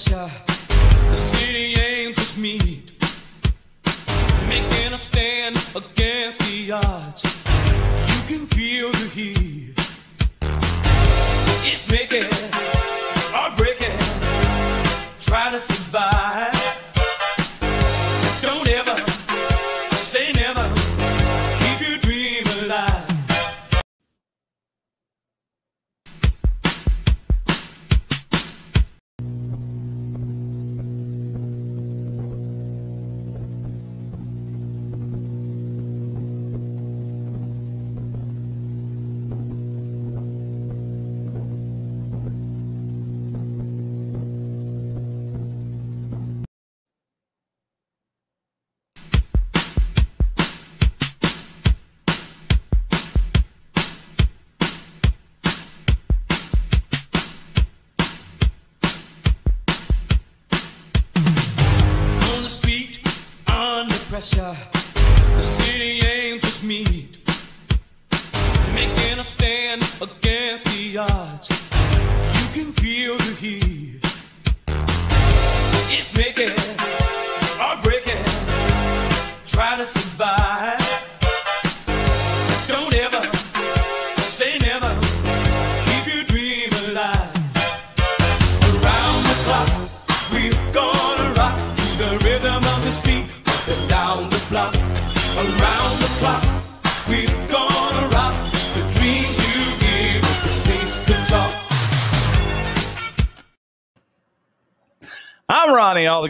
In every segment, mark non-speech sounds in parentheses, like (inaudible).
pressure.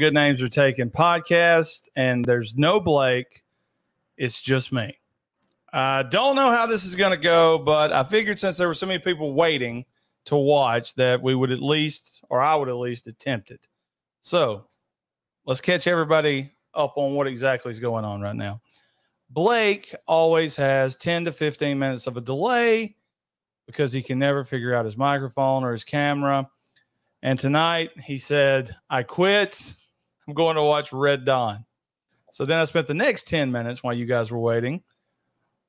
Good names are taken podcast, and there's no Blake. It's just me. I don't know how this is going to go, but I figured since there were so many people waiting to watch that we would at least, or I would at least attempt it. So let's catch everybody up on what exactly is going on right now. Blake always has 10 to 15 minutes of a delay because he can never figure out his microphone or his camera. And tonight he said, I quit. I'm going to watch Red Dawn. So then I spent the next 10 minutes while you guys were waiting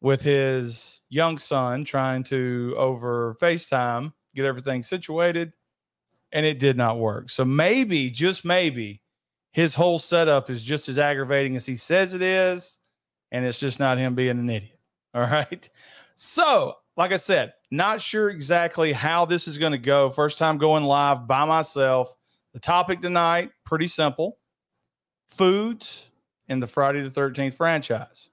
with his young son trying to over FaceTime get everything situated. And it did not work. So maybe, just maybe, his whole setup is just as aggravating as he says it is. And it's just not him being an idiot. (laughs) All right. So, like I said, not sure exactly how this is going to go. First time going live by myself. The topic tonight, pretty simple foods in the Friday the 13th franchise.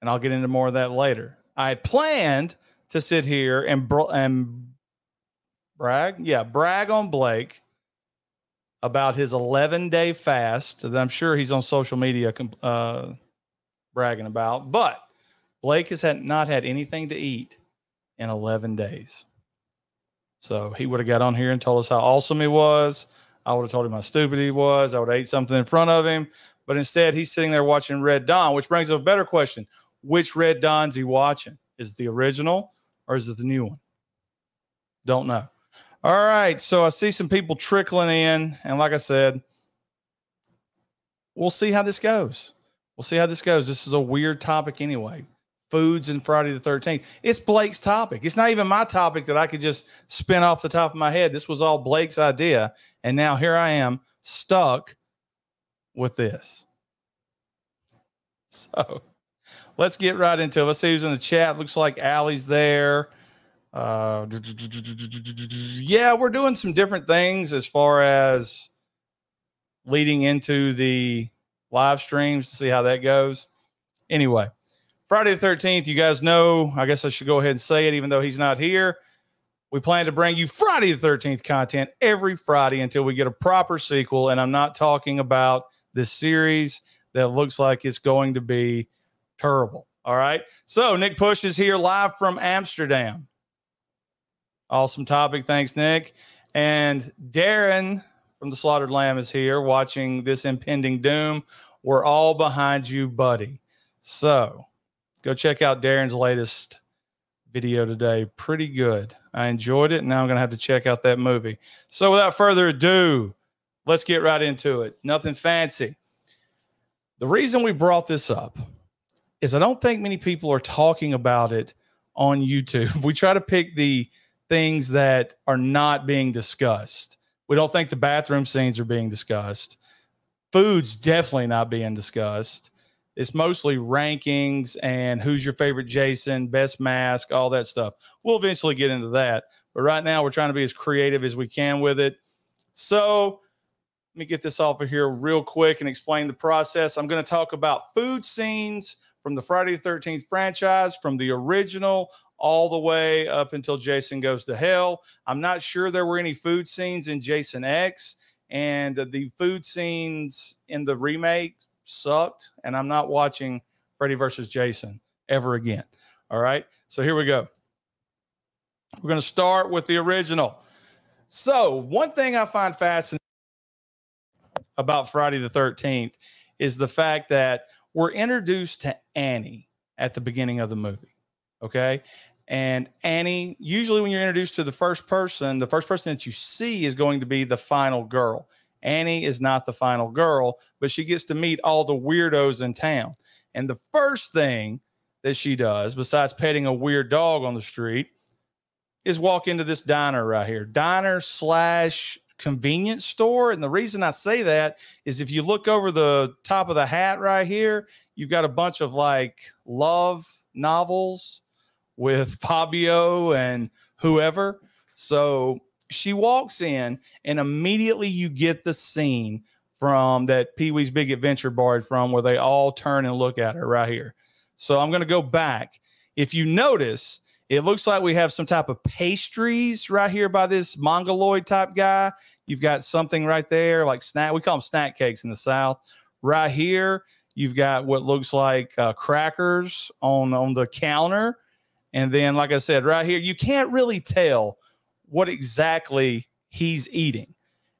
And I'll get into more of that later. I planned to sit here and, br- and brag, yeah, brag on Blake about his 11 day fast that I'm sure he's on social media uh, bragging about. But Blake has had not had anything to eat in 11 days. So he would have got on here and told us how awesome he was. I would have told him how stupid he was. I would have ate something in front of him. But instead, he's sitting there watching Red Dawn, which brings up a better question. Which Red Dawn's he watching? Is the original or is it the new one? Don't know. All right. So I see some people trickling in. And like I said, we'll see how this goes. We'll see how this goes. This is a weird topic anyway. Foods and Friday the 13th. It's Blake's topic. It's not even my topic that I could just spin off the top of my head. This was all Blake's idea. And now here I am stuck with this. (laughs) So let's get right into it. Let's see who's in the chat. Looks like Allie's there. Uh, yeah, we're doing some different things as far as leading into the live streams to see how that goes. Anyway, Friday the 13th, you guys know, I guess I should go ahead and say it, even though he's not here. We plan to bring you Friday the 13th content every Friday until we get a proper sequel. And I'm not talking about this series that looks like it's going to be terrible. All right. So Nick Push is here live from Amsterdam. Awesome topic. Thanks, Nick. And Darren from the Slaughtered Lamb is here watching this impending doom. We're all behind you, buddy. So go check out Darren's latest video today. Pretty good. I enjoyed it. Now I'm going to have to check out that movie. So without further ado, let's get right into it. Nothing fancy. The reason we brought this up is I don't think many people are talking about it on YouTube. (laughs) We try to pick the things that are not being discussed We don't think the bathroom scenes are being discussed. Food's definitely not being discussed. It's mostly rankings and who's your favorite Jason, best mask, all that stuff. We'll eventually get into that. But right now, we're trying to be as creative as we can with it. So let me get this off of here real quick and explain the process. I'm going to talk about food scenes from the Friday the 13th franchise, from the original all the way up until Jason Goes to Hell. I'm not sure there were any food scenes in Jason X, and the food scenes in the remake sucked. And I'm not watching Freddy versus Jason ever again. All right. So here we go. We're going to start with the original. So, one thing I find fascinating about Friday the 13th is the fact that we're introduced to Annie at the beginning of the movie. Okay. And Annie, usually when you're introduced to the first person, the first person that you see is going to be the final girl. Annie is not the final girl, but she gets to meet all the weirdos in town. And the first thing that she does, besides petting a weird dog on the street, is walk into this diner right here. Diner slash convenience store. And the reason I say that is if you look over the top of the hat right here, you've got a bunch of like love novels with (laughs) Fabio and whoever. So she walks in, and immediately you get the scene from that Pee Wee's Big Adventure borrowed from where they all turn and look at her right here. So I'm going to go back. If you notice, it looks like we have some type of pastries right here by this mongoloid type guy. You've got something right there like snack. We call them snack cakes in the South. Right here, you've got what looks like uh, crackers on on the counter, and then, like I said, right here, you can't really tell what exactly he's eating.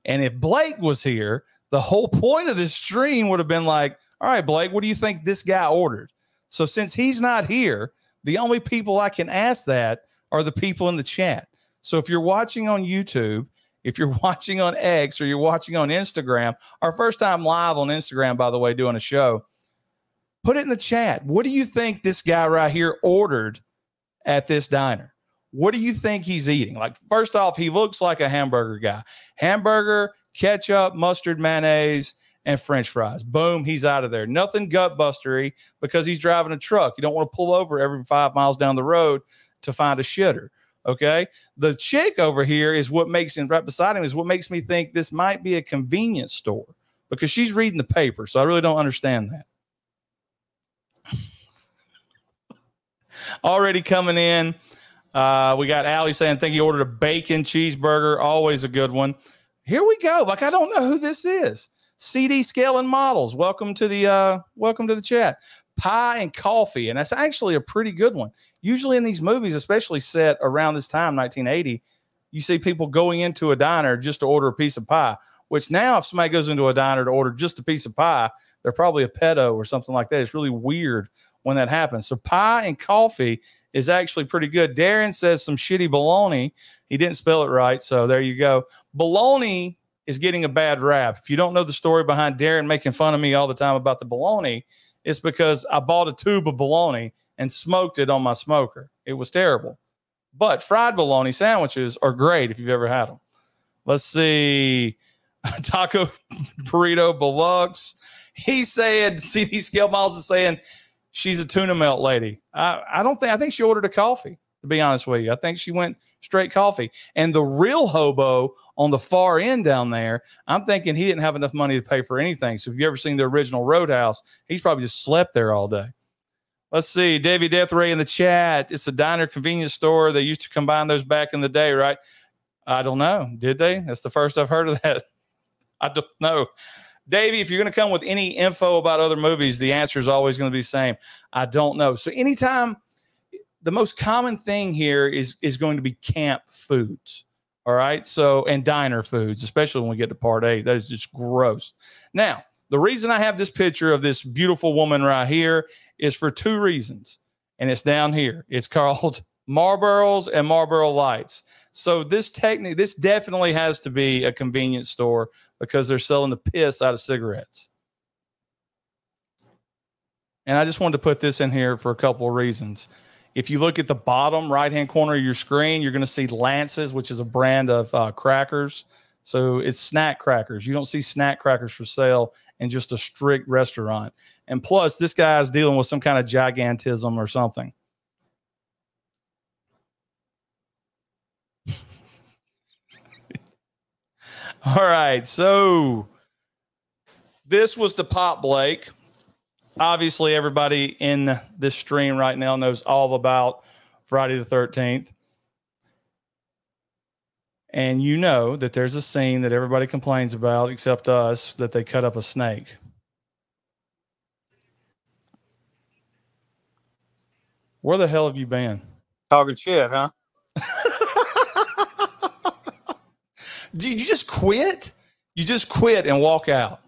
And if Blake was here, the whole point of this stream would have been like, "All right, Blake, what do you think this guy ordered?" So since he's not here, the only people I can ask that are the people in the chat. So if you're watching on YouTube, if you're (laughs) watching on X or you're watching on Instagram, our first time live on Instagram, by the way, doing a show, put it in the chat. What do you think this guy right here ordered at this diner? What do you think he's eating? Like, first off, he looks like a hamburger guy. Hamburger, ketchup, mustard, mayonnaise, and french fries. Boom, he's out of there. Nothing gut bustery because he's driving a truck. You don't want to pull over every five miles down the road to find a shitter. Okay. The chick over here is what makes him right beside him is what makes me think this might be a convenience store because she's reading the paper. So I really don't understand that. Already coming in. Uh, we got Allie saying, think he ordered a bacon cheeseburger. Always a good one. Here we go. Like, I don't know who this is. CD Scaling Models. Welcome to the uh, welcome to the chat. Pie and coffee, and that's actually a pretty good one. Usually in these movies, especially set around this time, 1980, you see people going into a diner just to order a piece of pie. Which now, if somebody goes into a diner to order just a piece of pie, they're probably a pedo or something like that. It's really weird when that happens. So pie and coffee is actually pretty good. Darren says some shitty baloney. He didn't spell it right, so there you go. Baloney is getting a bad rap. If you don't know the story behind Darren making fun of me all the time about the bologna, it's because I bought a tube of bologna and smoked it on my smoker. It was terrible. But fried bologna sandwiches are great if you've ever had them. Let's see. (laughs) Taco (laughs) burrito deluxe. Saying, (laughs) see these scale miles is saying she's a tuna melt lady. I, I don't think I think she ordered a coffee to be honest with you. I think she went straight coffee. And the real hobo on the far end down there, I'm thinking he didn't have enough money to pay for anything. So if you ever seen the original Roadhouse, he's probably just slept there all day. Let's see, Davey Deathray in the chat. It's a diner convenience store. They used to combine those back in the day, right? I don't know. Did they? That's the first I've heard of that. (laughs) I don't know. Davey, if you're going to come with any info about other movies, the answer is always going to be the same. I don't know. So anytime the most common thing here is is going to be camp foods. All right. So, and diner foods, especially when we get to part eight, that is just gross. Now, the reason I have this picture of this beautiful woman right here is for two reasons. And it's down here. It's (laughs) called Marlboros and Marlboro Lights. So this technique, this definitely has to be a convenience store because they're selling the piss out of cigarettes. And I just wanted to put this in here for a couple of reasons. If you look at the bottom right hand corner of your screen, you're going to see Lances, which is a brand of uh, crackers. So it's snack crackers. You don't see snack crackers for sale in just a strict restaurant. And plus, this guy is dealing with some kind of gigantism or something. All right. So this was the pop Blake. Obviously, everybody in this stream right now knows all about Friday the 13th. And you know that there's a scene that everybody complains about, except us, that they cut up a snake. Where the hell have you been? Talking shit, huh? (laughs) Did you just quit? You just quit and walk out.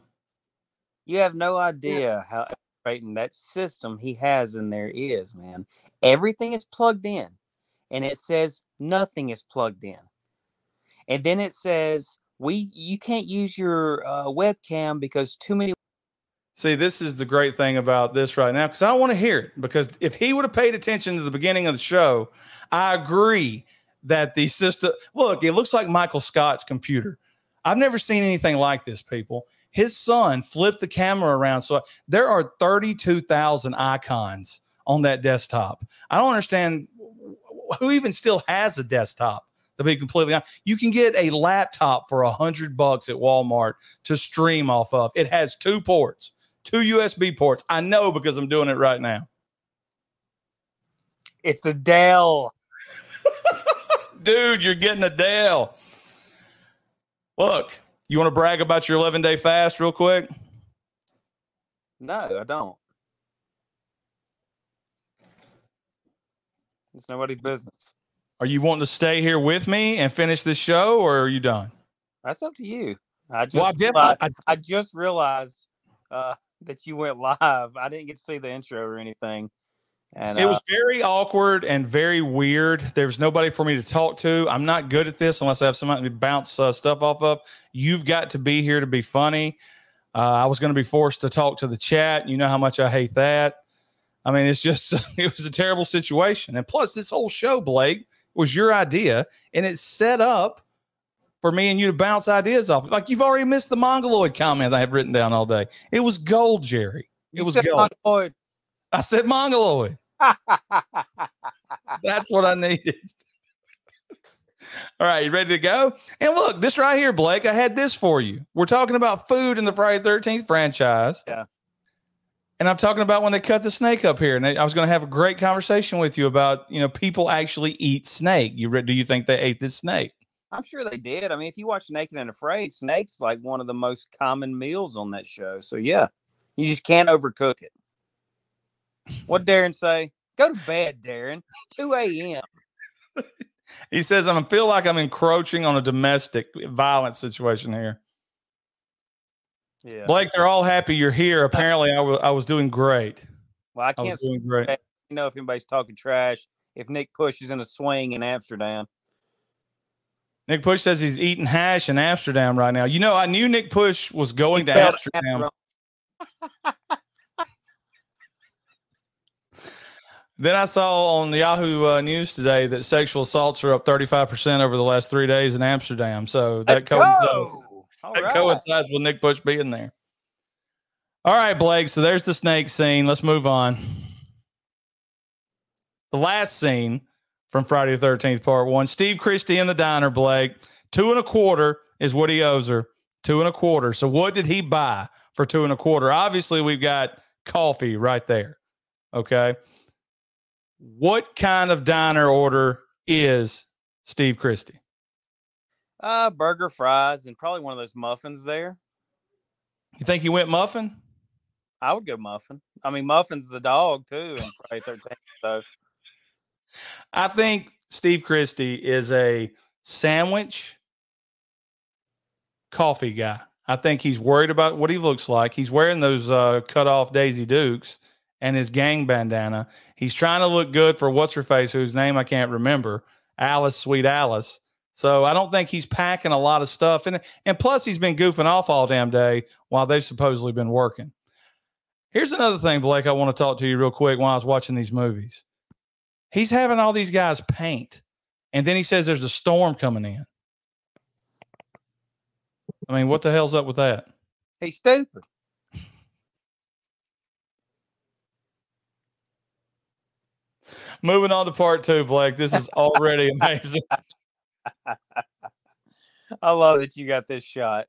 You have no idea how frustrating that system he has in there is, man. Everything is plugged in, and it says nothing is plugged in, and then it says we you can't use your uh, webcam because too many. See, this is the great thing about this right now because I want to hear it. Because if he would have paid attention to the beginning of the show, I agree that the system look, it looks like Michael Scott's computer. I've never seen anything like this, people. His son flipped the camera around. So there are 32,000 icons on that desktop. I don't understand who even still has a desktop to be completely honest. You can get a laptop for a hundred bucks at Walmart to stream off of. It has two ports, two USB ports. I know because I'm doing it right now. It's a Dell. Dude, you're getting a Dell. Look, you want to brag about your 11 day fast real quick? No, I don't. It's nobody's business. Are you wanting to stay here with me and finish this show, or are you done? That's up to you. I just Well, I realized, I- I, just realized uh, (laughs) that you went live. I didn't get to see the intro or anything. And It uh, was very awkward and very weird. There was nobody for me to talk to. I'm not good at this unless I have somebody to bounce uh, stuff off of. You've got to be here to be funny. Uh, I was going to be forced to talk to the chat. You know how much I hate that. I mean, it's just, (laughs) it was a terrible situation. And plus, this whole show, Blake, was your idea and it's set up for me and you to bounce ideas off. Like you've already missed the Mongoloid comment I have written down all day. It was gold, Jerry. It you was gold. Mongoloid. I said Mongoloid. (laughs) That's what I needed. (laughs) All right, you ready to go? And look, this right here, Blake, I had this for you. We're talking about food in the Friday 13th franchise. Yeah. And I'm talking about when they cut the snake up here. And I was going to have a great conversation with you about, you know, people actually eat snake. You re- do you think they ate this snake? I'm sure they did. I mean, if you watch Naked and Afraid, snake's like one of the most common meals on that show. So yeah, you just can't overcook it. What Darren say? Go to bed, Darren. 2 a.m. (laughs) He says, I'm feel like I'm encroaching on a domestic violence situation here. Yeah. Blake, they're all happy you're here. Apparently, I I was doing great. Well, I I can't was doing great. know if anybody's talking trash. If Nick Push is in a swing in Amsterdam, Nick Push says he's eating hash in Amsterdam right now. You know, I knew Nick Push was going to Fell to Amsterdam. (laughs) Then I saw on Yahoo uh, News today that sexual assaults are up 35% over the last three days in Amsterdam. So that coincides, that right. coincides with Nick Push being there. All right, Blake. So there's the snake scene. Let's move on. The last scene from Friday the 13th, part one Steve Christy in the diner, Blake. Two and a quarter is what he owes her. Two and a quarter. So what did he buy for two and a quarter? Obviously, we've got coffee right there. Okay. What kind of diner order is Steve Christy? Uh, burger, fries, and probably one of those muffins there. You think he went muffin? I would go muffin. I mean, muffin's the dog too. In Friday Thirteenth. So I think Steve Christy is a sandwich coffee guy. I think he's worried about what he looks like. He's wearing those uh, cut off Daisy Dukes and his gang bandana. He's trying to look good for what's her face, whose name I can't remember, Alice, sweet Alice. So I don't think he's packing a lot of stuff. And, and plus, he's been goofing off all damn day while they've supposedly been working. Here's another thing, Blake, I want to talk to you real quick while I was watching these movies. He's having all these guys paint, and then he says there's a storm coming in. I mean, what the hell's up with that? He's stupid. Moving on to part two, Blake. This is already (laughs) amazing. I love that you got this shot.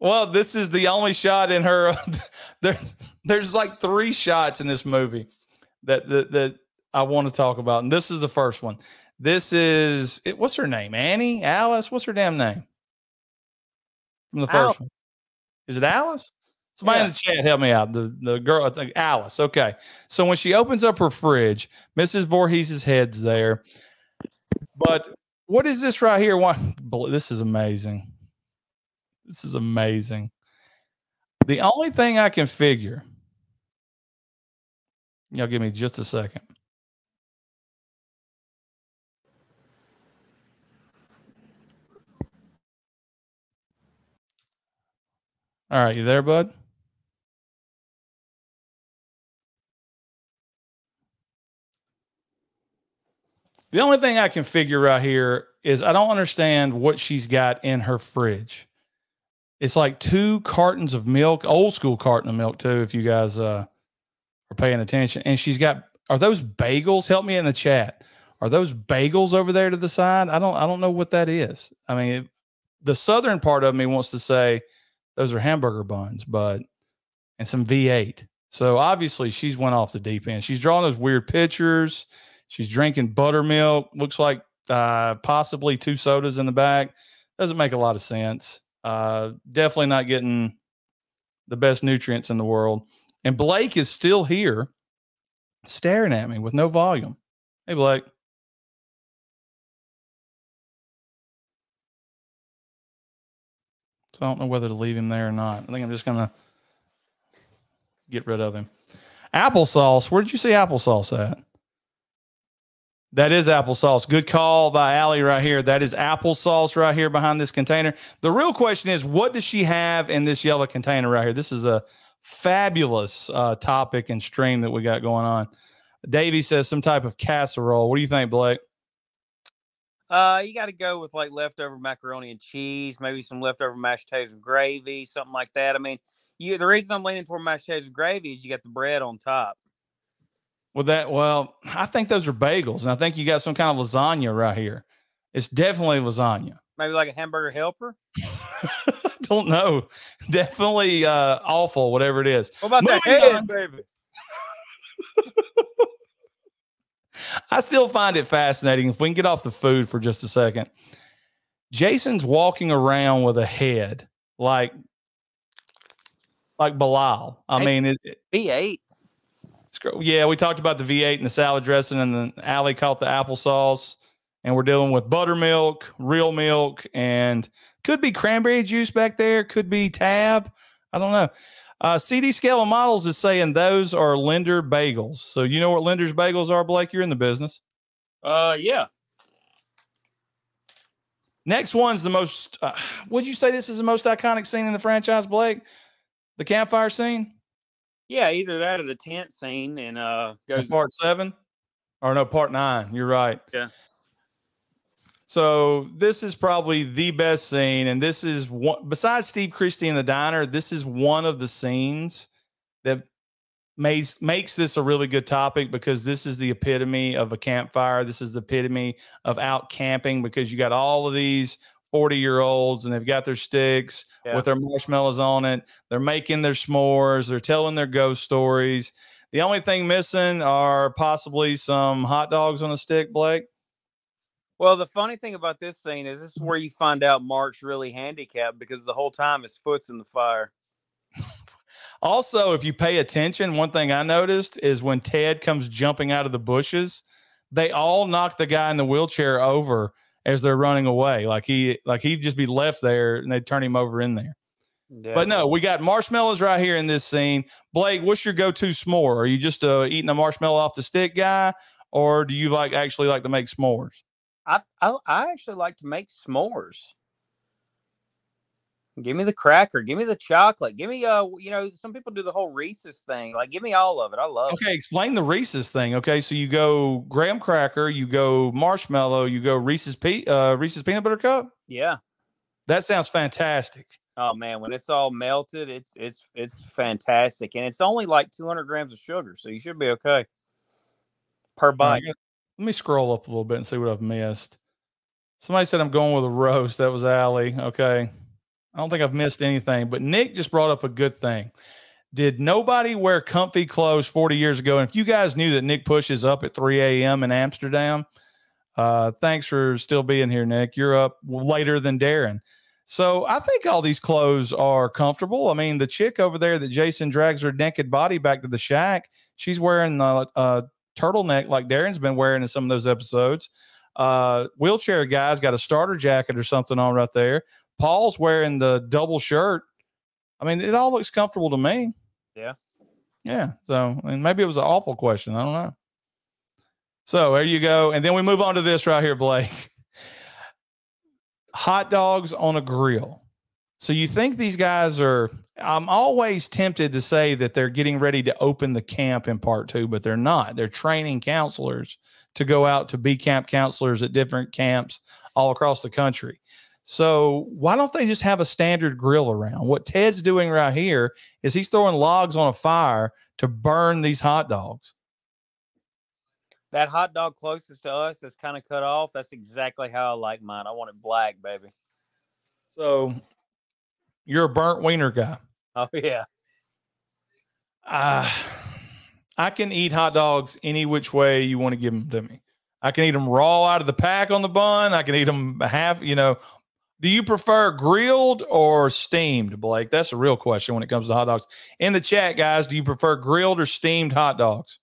Well, this is the only shot in her. (laughs) there's there's like three shots in this movie that that, that I want to talk about, and this is the first one. This is it, what's her name? Annie, Alice. What's her damn name? From the first Alice. one, is it Alice? Somebody in the chat help me out. The the girl, I think Alice. Okay, so when she opens up her fridge, Mrs. Voorhees' head's there. But what is this right here? One, this is amazing. This is amazing. The only thing I can figure, y'all give me just a second. All right, you there, bud? The only thing I can figure right here is I don't understand what she's got in her fridge. It's like two cartons of milk, old school carton of milk too. If you guys uh, are paying attention, and she's got are those bagels? Help me in the chat. Are those bagels over there to the side? I don't I don't know what that is. I mean, it, the southern part of me wants to say those are hamburger buns, but and some V8. So obviously she's went off the deep end. She's drawing those weird pictures. She's drinking buttermilk. Looks like uh, possibly two sodas in the back. Doesn't make a lot of sense. Uh, definitely not getting the best nutrients in the world. And Blake is still here, staring at me with no volume. Hey, Blake. So I don't know whether to leave him there or not. I think I'm just gonna get rid of him. Applesauce. Where did you see applesauce at? That is applesauce. Good call by Allie right here. That is applesauce right here behind this container. The real question is, what does she have in this yellow container right here? This is a fabulous uh, topic and stream that we got going on. Davey says some type of casserole. What do you think, Blake? Uh, you got to go with like leftover macaroni and cheese, maybe some leftover mashed potatoes and gravy, something like that. I mean, you the reason I'm leaning toward mashed potatoes and gravy is you got the bread on top. With that, well, I think those are bagels, and I think you got some kind of lasagna right here. It's definitely lasagna. Maybe like a hamburger helper. (laughs) Don't know. Definitely uh, awful, whatever it is. What about that head, on. baby? (laughs) I still find it fascinating. If we can get off the food for just a second, Jason's walking around with a head like like Bilal. I mean, it, it- V8. Yeah, we talked about the V8 and the salad dressing, and then Allie caught the applesauce, and we're dealing with buttermilk, real milk, and could be cranberry juice back there, could be tab. I don't know. Uh, CD Scale of Models is saying those are Lender bagels. So you know what Lender's bagels are, Blake? You're in the business. Uh, yeah. Next one's the most. Uh, would you say this is the most iconic scene in the franchise, Blake? The campfire scene, Yeah, either that or the tent scene, and uh, goes. part seven, or no, part nine. You're right. Yeah. So this is probably the best scene, and this is one besides Steve Christy in the diner. This is one of the scenes that makes makes this a really good topic because this is the epitome of a campfire. This is the epitome of out camping because you got all of these 40 year olds and they've got their sticks Yeah. with their marshmallows on it. They're making their s'mores, they're telling their ghost stories. The only thing missing are possibly some hot dogs on a stick, Blake. Well, the funny thing about this scene is this is where you find out Mark's really handicapped because the whole time his foot's in the fire. Also, if you pay attention, one thing I noticed is when Ted comes jumping out of the bushes, they all knock the guy in the wheelchair over as they're running away. Like he like he'd just be left there and they'd turn him over in there. Yeah. But no, we got marshmallows right here in this scene. Blake, what's your go-to s'more? Are you just uh, eating a marshmallow off the stick guy, or do you like actually like to make s'mores? I, I I actually like to make s'mores. Give me the cracker. Give me the chocolate. Give me uh, you know, some people do the whole Reese's thing. Like, give me all of it. I love. it. Okay, explain the Reese's thing. Okay, so you go graham cracker, you go marshmallow, you go Reese's pe- uh, Reese's peanut butter cup. Yeah, That sounds fantastic. Oh man, when it's all melted, it's it's it's fantastic, and it's only like 200 grams of sugar, so you should be okay per bite. Let me scroll up a little bit and see what I've missed. Somebody said I'm going with a roast. That was Allie. Okay. I don't think I've missed anything, but Nick just brought up a good thing. Did nobody wear comfy clothes 40 years ago? And if you guys knew that Nick pushes up at 3 a.m. in Amsterdam, uh, thanks for still being here, Nick. You're up later than Darren. So I think all these clothes are comfortable. I mean, the chick over there that Jason drags her naked body back to the shack, she's wearing a, a turtleneck like Darren's been wearing in some of those episodes. Uh, wheelchair guy's got a starter jacket or something on right there. Paul's wearing the double shirt. I mean, it all looks comfortable to me. Yeah. Yeah. So, and maybe it was an awful question. I don't know. So there you go. And then we move on to this right here, Blake. Hot dogs on a grill. So you think these guys are, I'm always tempted to say that they're getting ready to open the camp in part two, but they're not. They're training counselors to go out to be camp counselors at different camps all across the country. So why don't they just have a standard grill around? What Ted's doing right here is he's throwing logs on a fire to burn these hot dogs. That hot dog closest to us that's kind of cut off. That's exactly how I like mine. I want it black, baby. So you're a burnt wiener guy. Oh yeah. Uh, I can eat hot dogs any which way you want to give them to me. I can eat them raw out of the pack on the bun. I can eat them half, you know. Do you prefer grilled or steamed, Blake? That's a real question when it comes to hot dogs. In the chat, guys, do you prefer grilled or steamed hot dogs?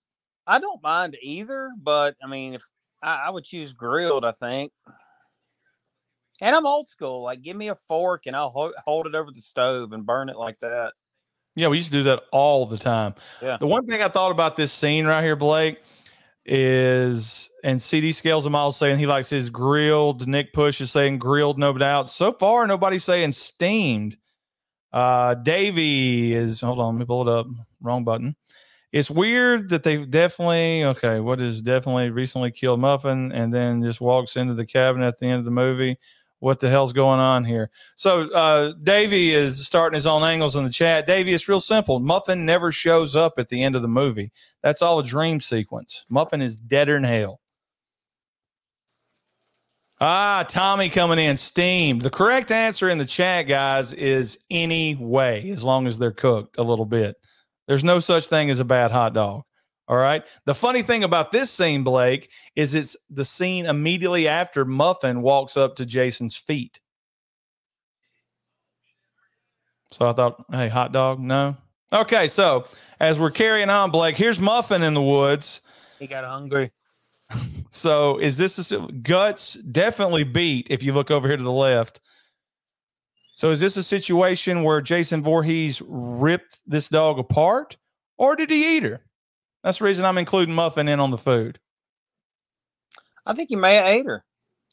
I don't mind either, but I mean, if I, I would choose grilled, I think. And I'm old school. Like, give me a fork and I'll ho- hold it over the stove and burn it like that. Yeah, we used to do that all the time. Yeah. The one thing I thought about this scene right here, Blake, is and CD Scales and Miles saying he likes his grilled. Nick Push is saying grilled, no doubt. So far, nobody's saying steamed. Uh Davey is hold on, let me pull it up. Wrong button. It's weird that they definitely okay. What is definitely recently killed Muffin and then just walks into the cabin at the end of the movie what the hell's going on here? So uh, Davey is starting his own angles in the chat. Davey, it's real simple. Muffin never shows up at the end of the movie. That's all a dream sequence. Muffin is deader than hell. Ah, Tommy coming in steamed. The correct answer in the chat, guys, is any way, as long as they're cooked a little bit. There's no such thing as a bad hot dog. All right. The funny thing about this scene, Blake, is it's the scene immediately after Muffin walks up to Jason's feet. So I thought, hey, hot dog, no. Okay, so as we're carrying on, Blake, here's Muffin in the woods. He got hungry. (laughs) So is this a, guts? Definitely beat if you look over here to the left. So is this a situation where Jason Voorhees ripped this dog apart, or did he eat her? That's the reason I'm including Muffin in on the food. I think you may have ate her.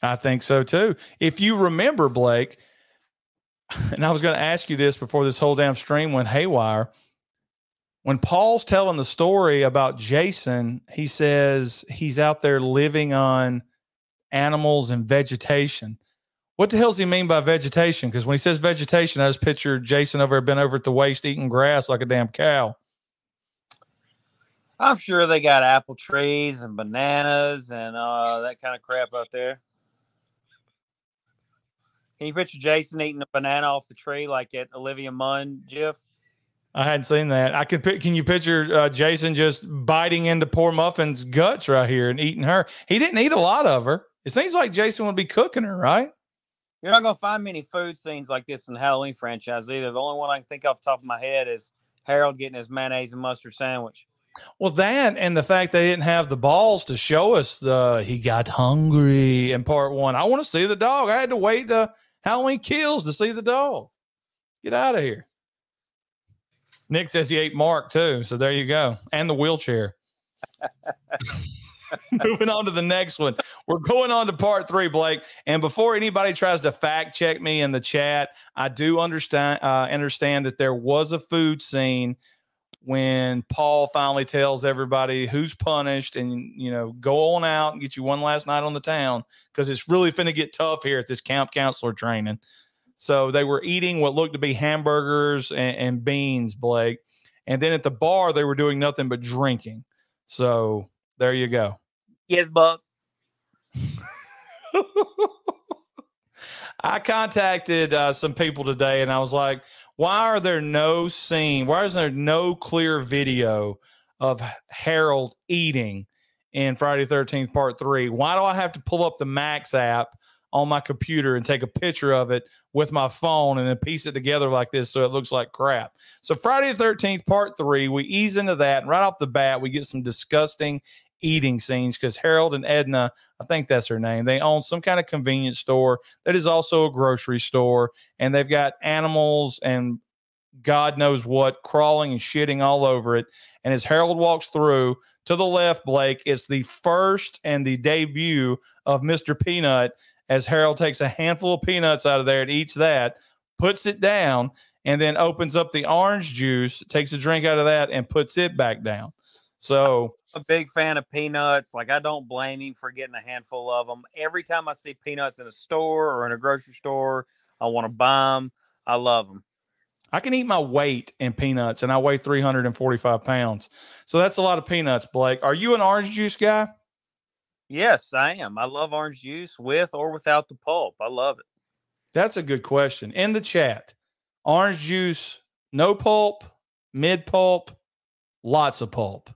I think so too. If you remember, Blake, (laughs) and I was going to ask you this before this whole damn stream went haywire. When Paul's telling the story about Jason, he says he's out there living on animals and vegetation. What the hell does he mean by vegetation? Because when he says vegetation, I just picture Jason over been over at the waist eating grass like a damn cow. I'm sure they got apple trees and bananas and uh, that kind of crap out there. Can you picture Jason eating a banana off the tree like at Olivia Munn, Jeff? I hadn't seen that. I could. Can you picture uh, Jason just biting into poor Muffin's guts right here and eating her? He didn't eat a lot of her. It seems like Jason would be cooking her, right? You're not gonna find many food scenes like this in the Halloween franchise either. The only one I can think off the top of my head is Harold getting his mayonnaise and mustard sandwich. Well, that and the fact they didn't have the balls to show us the he got hungry in part one. I want to see the dog. I had to wait the Halloween kills to see the dog. Get out of here. Nick says he ate Mark too. So there you go. And the wheelchair. (laughs) (laughs) Moving on to the next one. We're going on to part three, Blake. And before anybody tries to fact check me in the chat, I do understand uh, understand that there was a food scene when Paul finally tells everybody who's punished and you know go on out and get you one last night on the town because it's really finna get tough here at this camp counselor training. So they were eating what looked to be hamburgers and, and beans, Blake. And then at the bar, they were doing nothing but drinking. So there you go. Yes, boss. (laughs) I contacted uh, some people today and I was like, why are there no scene? Why is there no clear video of Harold eating in Friday 13th Part 3? Why do I have to pull up the Max app on my computer and take a picture of it with my phone and then piece it together like this so it looks like crap? So, Friday the 13th Part 3, we ease into that. And right off the bat, we get some disgusting eating scenes because Harold and Edna, I think that's her name, they own some kind of convenience store that is also a grocery store. And they've got animals and God knows what crawling and shitting all over it. And as Harold walks through to the left, Blake, it's the first and the debut of Mr. Peanut as Harold takes a handful of peanuts out of there and eats that, puts it down, and then opens up the orange juice, takes a drink out of that, and puts it back down. So a big fan of peanuts. Like I don't blame him for getting a handful of them. Every time I see peanuts in a store or in a grocery store, I want to buy them. I love them. I can eat my weight in peanuts, and I weigh 345 pounds. So that's a lot of peanuts, Blake. Are you an orange juice guy? Yes, I am. I love orange juice with or without the pulp. I love it. That's a good question. In the chat, orange juice, no pulp, mid pulp, lots of pulp.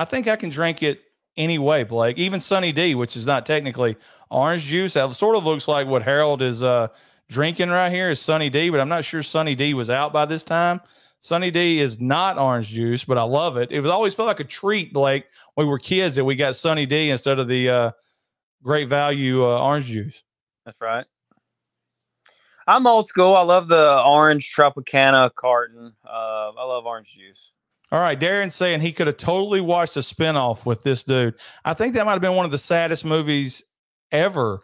I think I can drink it anyway, Blake. Even Sunny D, which is not technically orange juice, that sort of looks like what Harold is uh, drinking right here is Sunny D, but I'm not sure Sunny D was out by this time. Sunny D is not orange juice, but I love it. It was always felt like a treat, Blake, when we were kids that we got Sunny D instead of the uh, great value uh, orange juice. That's right. I'm old school. I love the orange Tropicana carton. Uh, I love orange juice. All right, Darren's saying he could have totally watched a spinoff with this dude. I think that might have been one of the saddest movies ever,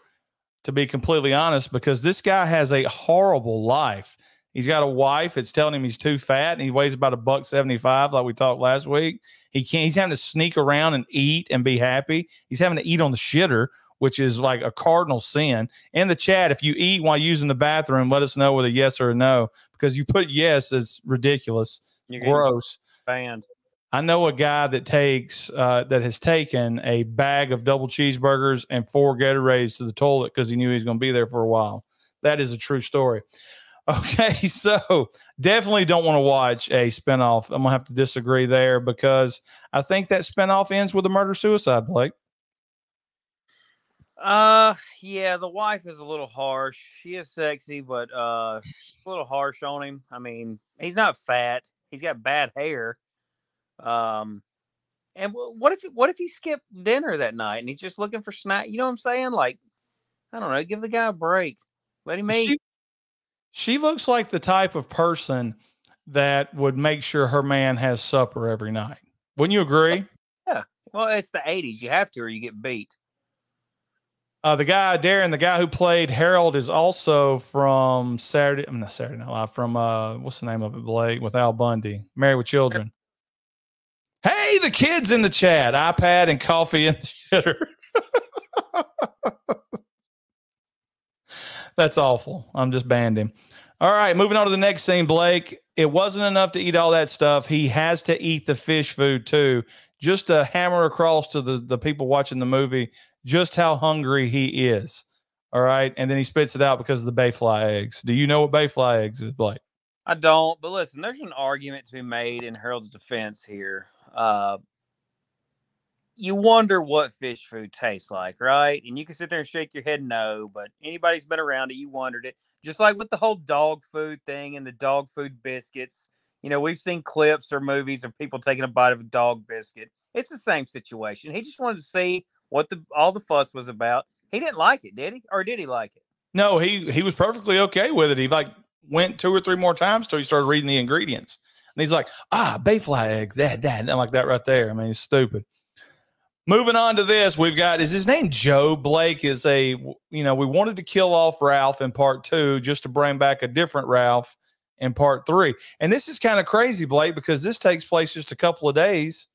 to be completely honest, because this guy has a horrible life. He's got a wife that's telling him he's too fat and he weighs about a buck 75, like we talked last week. He can't, he's having to sneak around and eat and be happy. He's having to eat on the shitter, which is like a cardinal sin. In the chat, if you eat while using the bathroom, let us know with a yes or a no, because you put yes is ridiculous, You're gross. Banned. I know a guy that takes uh, that has taken a bag of double cheeseburgers and four Gatorades to the toilet because he knew he was going to be there for a while. That is a true story. (laughs) Okay, so definitely don't want to watch a spinoff. I'm gonna have to disagree there because I think that spinoff ends with a murder suicide, Blake. Uh, yeah, the wife is a little harsh. She is sexy, but uh, she's a little harsh on him. I mean, he's not fat. He's got bad hair. Um, and what if what if he skipped dinner that night and he's just looking for snack? You know what I'm saying? Like, I don't know. Give the guy a break. Let him eat. She, she looks like the type of person that would make sure her man has supper every night. Wouldn't you agree? Yeah. Well, it's the '80s. You have to, or you get beat. Uh, the guy, Darren, the guy who played Harold is also from Saturday. I'm not Saturday Night Live. From uh, what's the name of it, Blake? With Al Bundy, Married with Children. Hey, the kids in the chat, iPad and coffee the shitter. (laughs) That's awful. I'm just banned him. All right, moving on to the next scene, Blake. It wasn't enough to eat all that stuff. He has to eat the fish food too, just to hammer across to the, the people watching the movie just how hungry he is. All right. And then he spits it out because of the mayfly eggs. Do you know what mayfly eggs is, Blake? I don't, but listen, there's an argument to be made in Harold's defense here. Uh, you wonder what fish food tastes like, right? And you can sit there and shake your head no, but anybody's been around it, you wondered it. Just like with the whole dog food thing and the dog food biscuits. You know, we've seen clips or movies of people taking a bite of a dog biscuit. It's the same situation. He just wanted to see what the all the fuss was about. He didn't like it, did he? Or did he like it? No, he he was perfectly okay with it. He like went two or three more times till he started reading the ingredients. And he's like, ah, mayfly eggs, that, that, and like that right there. I mean, it's stupid. Moving on to this, we've got is his name Joe Blake is a you know we wanted to kill off Ralph in part two just to bring back a different Ralph in part three, and this is kind of crazy, Blake, because this takes place just a couple of days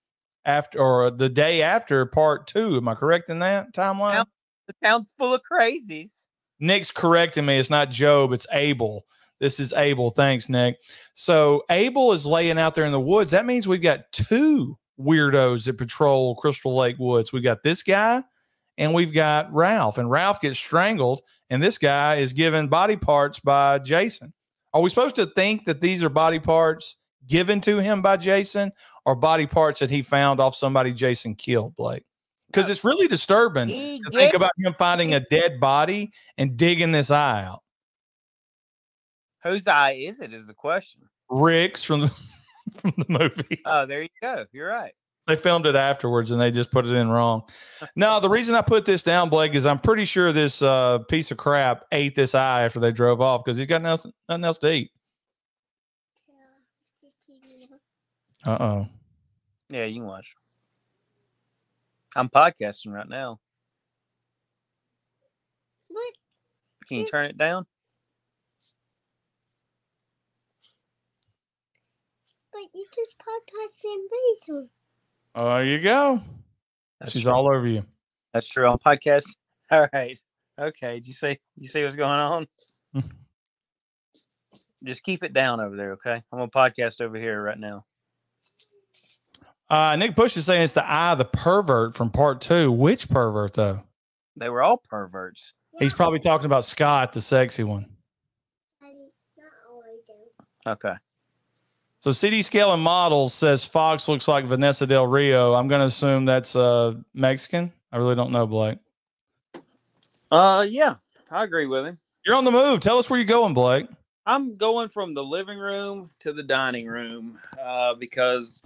after or the day after part two. Am I correct in that timeline? The town's full of crazies. Nick's correcting me. It's not Job, it's Abel. This is Abel. Thanks, Nick. So Abel is laying out there in the woods. That means we've got two weirdos that patrol Crystal Lake Woods. We got this guy and we've got Ralph. And Ralph gets strangled, and this guy is given body parts by Jason. Are we supposed to think that these are body parts given to him by Jason or body parts that he found off somebody Jason killed, Blake? Because it's really disturbing He to think about him finding a dead body and digging this eye out. whose eye is it? Is the question. Rick's from the, (laughs) from the movie. Oh, there you go. You're right. They filmed it afterwards and they just put it in wrong. (laughs) No, the reason I put this down, Blake, is I'm pretty sure this uh, piece of crap ate this eye after they drove off because he's got nothing, nothing else to eat. Uh oh. Yeah, you can watch. I'm podcasting right now. What? Can you turn it down? But you just podcast in basement. Oh, there you go. That's She's true. all over you. That's true. On podcast. (laughs) All right. Okay. Did you see? You see what's going on? (laughs) Just keep it down over there, okay? I'm on podcast over here right now. Uh, Nick Push is saying it's the eye of the pervert from part two. Which pervert, though? They were all perverts. He's probably talking about Scott, the sexy one. Daddy, not all I do. Okay. So CD Scale and Models says Fox looks like Vanessa Del Rio. I'm going to assume that's uh, Mexican. I really don't know, Blake. Uh, yeah, I agree with him. You're on the move. Tell us where you're going, Blake. I'm going from the living room to the dining room uh, because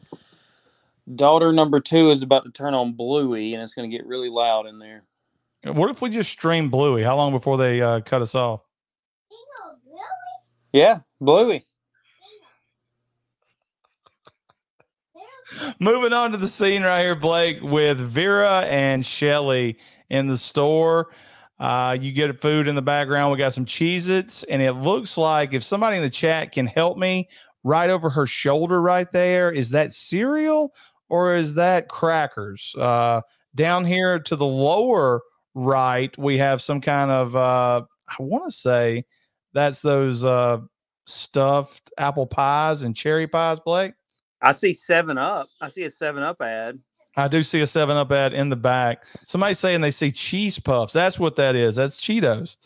daughter number two is about to turn on Bluey and it's going to get really loud in there. What if we just stream Bluey? How long before they uh, cut us off? Yeah, Bluey. Moving on to the scene right here, Blake, with Vera and Shelly in the store. Uh, you get food in the background. We got some Cheez Its, and it looks like if somebody in the chat can help me, right over her shoulder, right there, is that cereal or is that crackers? Uh, down here to the lower right, we have some kind of, uh, I want to say that's those uh, stuffed apple pies and cherry pies, Blake. I see Seven Up. I see a Seven Up ad. I do see a 7 Up ad in the back. Somebody's saying they see cheese puffs. That's what that is. That's Cheetos.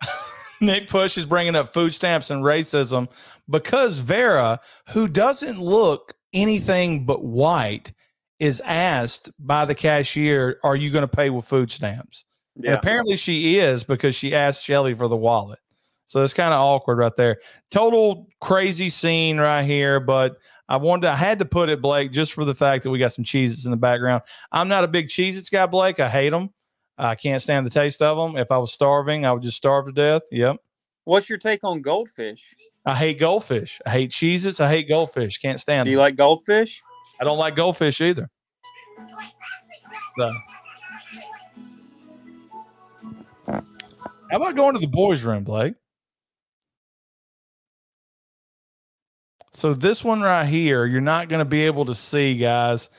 (laughs) Nick Push is bringing up food stamps and racism because Vera, who doesn't look anything but white, is asked by the cashier, Are you going to pay with food stamps? And apparently she is because she asked Shelly for the wallet. So it's kind of awkward right there. Total crazy scene right here, but I wanted I had to put it, Blake, just for the fact that we got some cheeses in the background. I'm not a big Cheez-Its guy, Blake. I hate them. I can't stand the taste of them. If I was starving, I would just starve to death. Yep. What's your take on goldfish? I hate goldfish. I hate Cheez-Its. I hate goldfish. Can't stand Do you them. like goldfish? I don't like goldfish either. So. How about going to the boys' room, Blake? So this one right here, you're not going to be able to see, guys.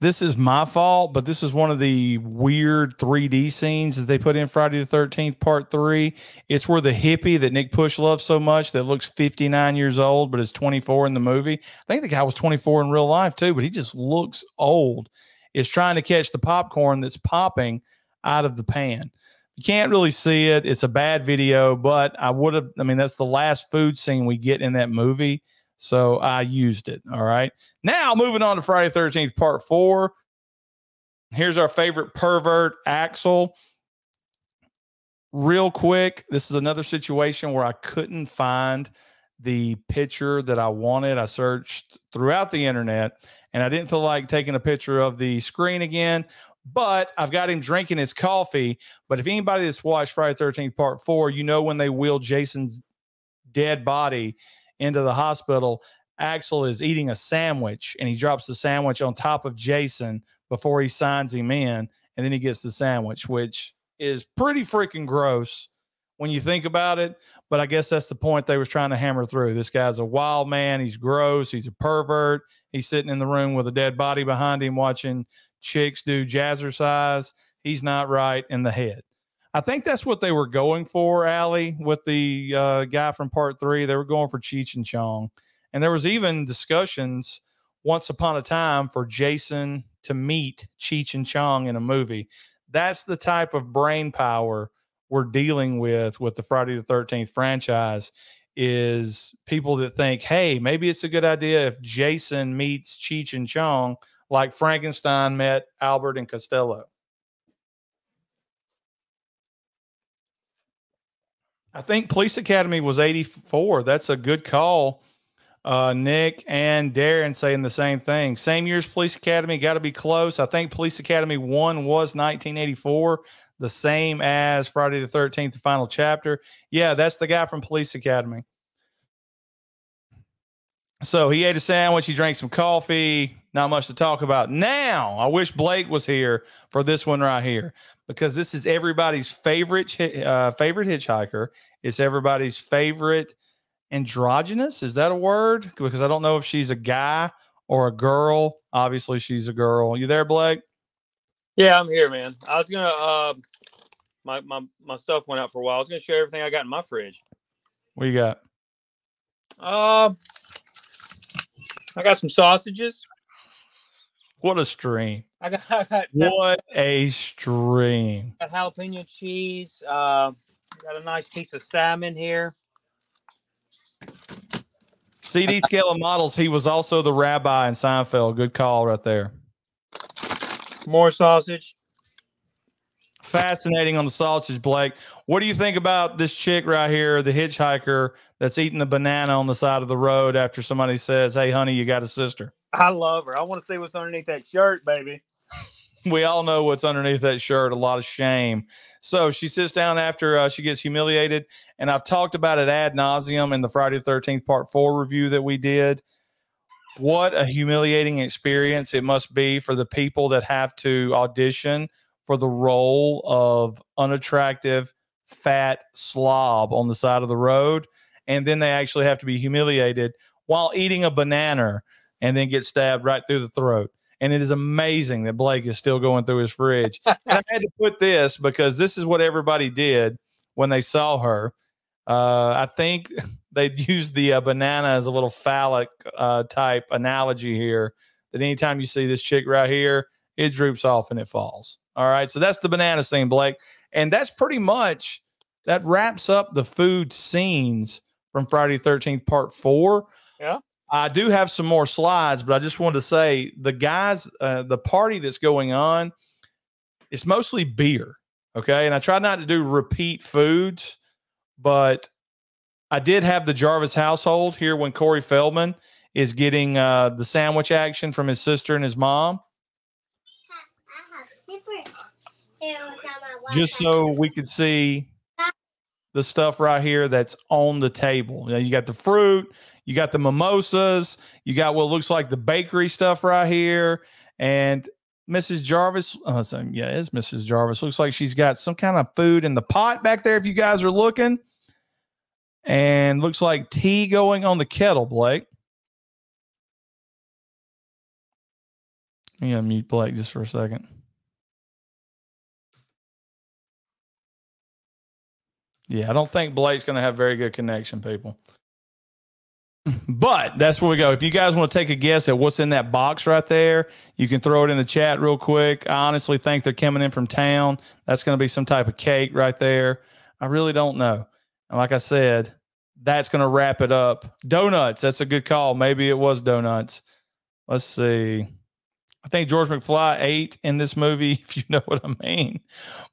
This is my fault, but this is one of the weird 3D scenes that they put in Friday the 13th, part three. It's where the hippie that Nick Push loves so much that looks 59 years old, but is 24 in the movie. I think the guy was 24 in real life too, but he just looks old. Is trying to catch the popcorn that's popping out of the pan. You can't really see it. It's a bad video, but I would have. I mean, that's the last food scene we get in that movie. So I used it. All right. Now moving on to Friday 13th, part four. Here's our favorite pervert, Axel. Real quick, this is another situation where I couldn't find the picture that I wanted. I searched throughout the internet and I didn't feel like taking a picture of the screen again. But I've got him drinking his coffee. But if anybody that's watched Friday 13th, part four, you know when they wheel Jason's dead body into the hospital, Axel is eating a sandwich and he drops the sandwich on top of Jason before he signs him in. And then he gets the sandwich, which is pretty freaking gross when you think about it. But I guess that's the point they was trying to hammer through. This guy's a wild man. He's gross. He's a pervert. He's sitting in the room with a dead body behind him watching chicks do jazzercise. he's not right in the head. I think that's what they were going for, Allie, with the uh, guy from part three. They were going for Cheech and Chong. And there was even discussions once upon a time for Jason to meet Cheech and Chong in a movie. That's the type of brain power we're dealing with with the Friday the 13th franchise is people that think, hey, maybe it's a good idea if Jason meets Cheech and Chong like Frankenstein met Abbott and Costello. I think Police Academy was 84. That's a good call. Uh, Nick and Darren saying the same thing. Same year's Police Academy, got to be close. I think Police Academy 1 was 1984, the same as Friday the 13th, the final chapter. Yeah, that's the guy from Police Academy. So he ate a sandwich, he drank some coffee, not much to talk about. Now, I wish Blake was here for this one right here because this is everybody's favorite uh, favorite hitchhiker. It's everybody's favorite androgynous. Is that a word? Because I don't know if she's a guy or a girl. Obviously, she's a girl. You there, Blake? Yeah, I'm here, man. I was gonna uh my my my stuff went out for a while. I was gonna share everything I got in my fridge. What you got? Uh I got some sausages. What a stream. I got, I got, What a stream. got jalapeno cheese. Uh, got a nice piece of salmon here. CD scale of models. He was also the rabbi in Seinfeld. Good call right there. More sausage. Fascinating on the sausage, Blake. What do you think about this chick right here, the hitchhiker that's eating the banana on the side of the road after somebody says, Hey, honey, you got a sister? I love her. I want to see what's underneath that shirt, baby. (laughs) we all know what's underneath that shirt a lot of shame so she sits down after uh, she gets humiliated and i've talked about it ad nauseum in the friday the 13th part four review that we did what a humiliating experience it must be for the people that have to audition for the role of unattractive fat slob on the side of the road and then they actually have to be humiliated while eating a banana and then get stabbed right through the throat and it is amazing that Blake is still going through his fridge. (laughs) and I had to put this because this is what everybody did when they saw her. Uh, I think (laughs) they used the uh, banana as a little phallic uh, type analogy here. That anytime you see this chick right here, it droops off and it falls. All right, so that's the banana scene, Blake, and that's pretty much that wraps up the food scenes from Friday Thirteenth Part Four. Yeah. I do have some more slides, but I just wanted to say the guys, uh, the party that's going on, it's mostly beer. Okay. And I try not to do repeat foods, but I did have the Jarvis household here when Corey Feldman is getting uh, the sandwich action from his sister and his mom, I have separate hair on my just so we could see the stuff right here that's on the table. Know, you got the fruit, you got the mimosas, you got what looks like the bakery stuff right here, and Mrs. Jarvis. Uh, so, yeah, it's Mrs. Jarvis. Looks like she's got some kind of food in the pot back there. If you guys are looking, and looks like tea going on the kettle, Blake. Yeah, mute Blake just for a second. Yeah, I don't think Blake's going to have very good connection, people. But that's where we go. If you guys want to take a guess at what's in that box right there, you can throw it in the chat real quick. I honestly think they're coming in from town. That's going to be some type of cake right there. I really don't know. And like I said, that's going to wrap it up. Donuts. That's a good call. Maybe it was donuts. Let's see. I think George McFly ate in this movie, (laughs) if you know what I mean.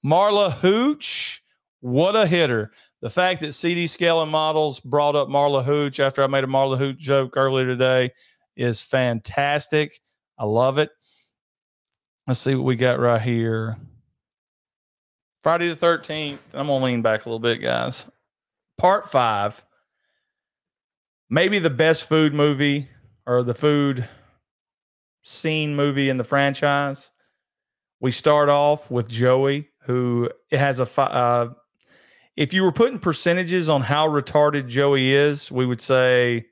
Marla Hooch. What a hitter. The fact that CD Scaling Models brought up Marla Hooch after I made a Marla Hooch joke earlier today is fantastic. I love it. Let's see what we got right here. Friday the 13th. I'm going to lean back a little bit, guys. Part five. Maybe the best food movie or the food scene movie in the franchise. We start off with Joey, who has a uh, if you were putting percentages on how retarded Joey is, we would say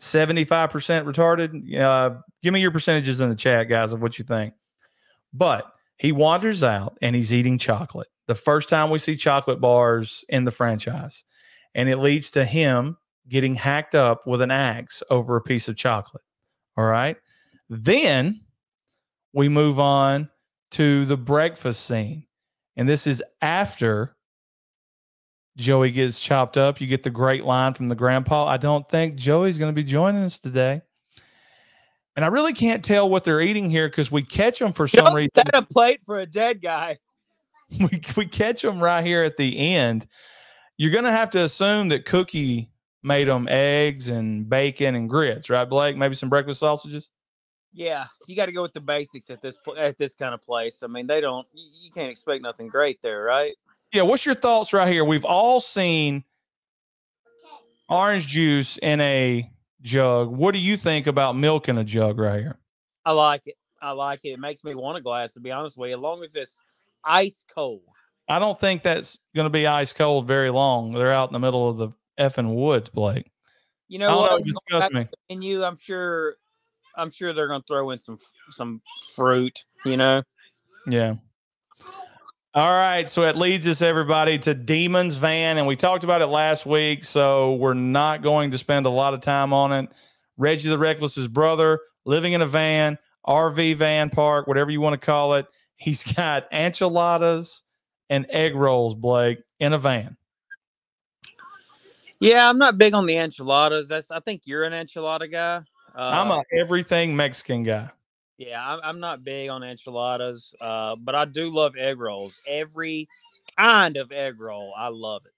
75% retarded. Uh, give me your percentages in the chat, guys, of what you think. But he wanders out and he's eating chocolate. The first time we see chocolate bars in the franchise, and it leads to him getting hacked up with an axe over a piece of chocolate. All right. Then we move on to the breakfast scene. And this is after Joey gets chopped up. You get the great line from the grandpa. I don't think Joey's going to be joining us today. And I really can't tell what they're eating here because we catch them for some Don't reason. set a plate for a dead guy. (laughs) We, we catch them right here at the end. You're going to have to assume that Cookie made them eggs and bacon and grits, right, Blake? Maybe some breakfast sausages. Yeah, you got to go with the basics at this at this kind of place. I mean, they don't. You can't expect nothing great there, right? Yeah, what's your thoughts right here? We've all seen orange juice in a jug. What do you think about milk in a jug right here? I like it. I like it. It makes me want a glass. To be honest with you, as long as it's ice cold. I don't think that's going to be ice cold very long. They're out in the middle of the effing woods, Blake. You know what? know. Discuss me. in you, I'm sure. I'm sure they're gonna throw in some some fruit. You know. Yeah. All right. So it leads us, everybody, to Demon's Van. And we talked about it last week. So we're not going to spend a lot of time on it. Reggie the Reckless's brother living in a van, RV van park, whatever you want to call it. He's (laughs) got enchiladas and egg rolls, Blake, in a van. Yeah, I'm not big on the enchiladas. That's. I think you're an enchilada guy. Uh, I'm a everything Mexican guy. Yeah, I'm, not big on enchiladas, uh, but I do love egg rolls. Every kind of egg roll, I love it.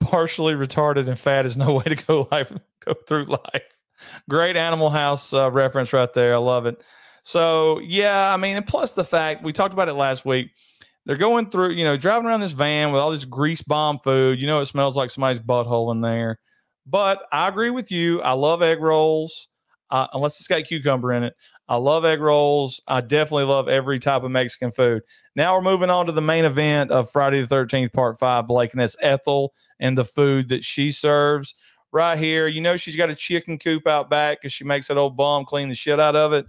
partially retarded and fat is no (laughs) way to go life go through life. Great Animal House uh, reference right there. I love it. So yeah, I mean, and plus the fact we talked about it last week. They're going through, you know, driving around this van with all this grease bomb food. You know, it smells like somebody's butthole in there. But I agree with you. I love egg rolls, uh, unless it's got cucumber in it. I love egg rolls. I definitely love every type of Mexican food. Now we're moving on to the main event of Friday the 13th, part five, Blake, and that's Ethel and the food that she serves right here. You know, she's got a chicken coop out back because she makes that old bum clean the shit out of it.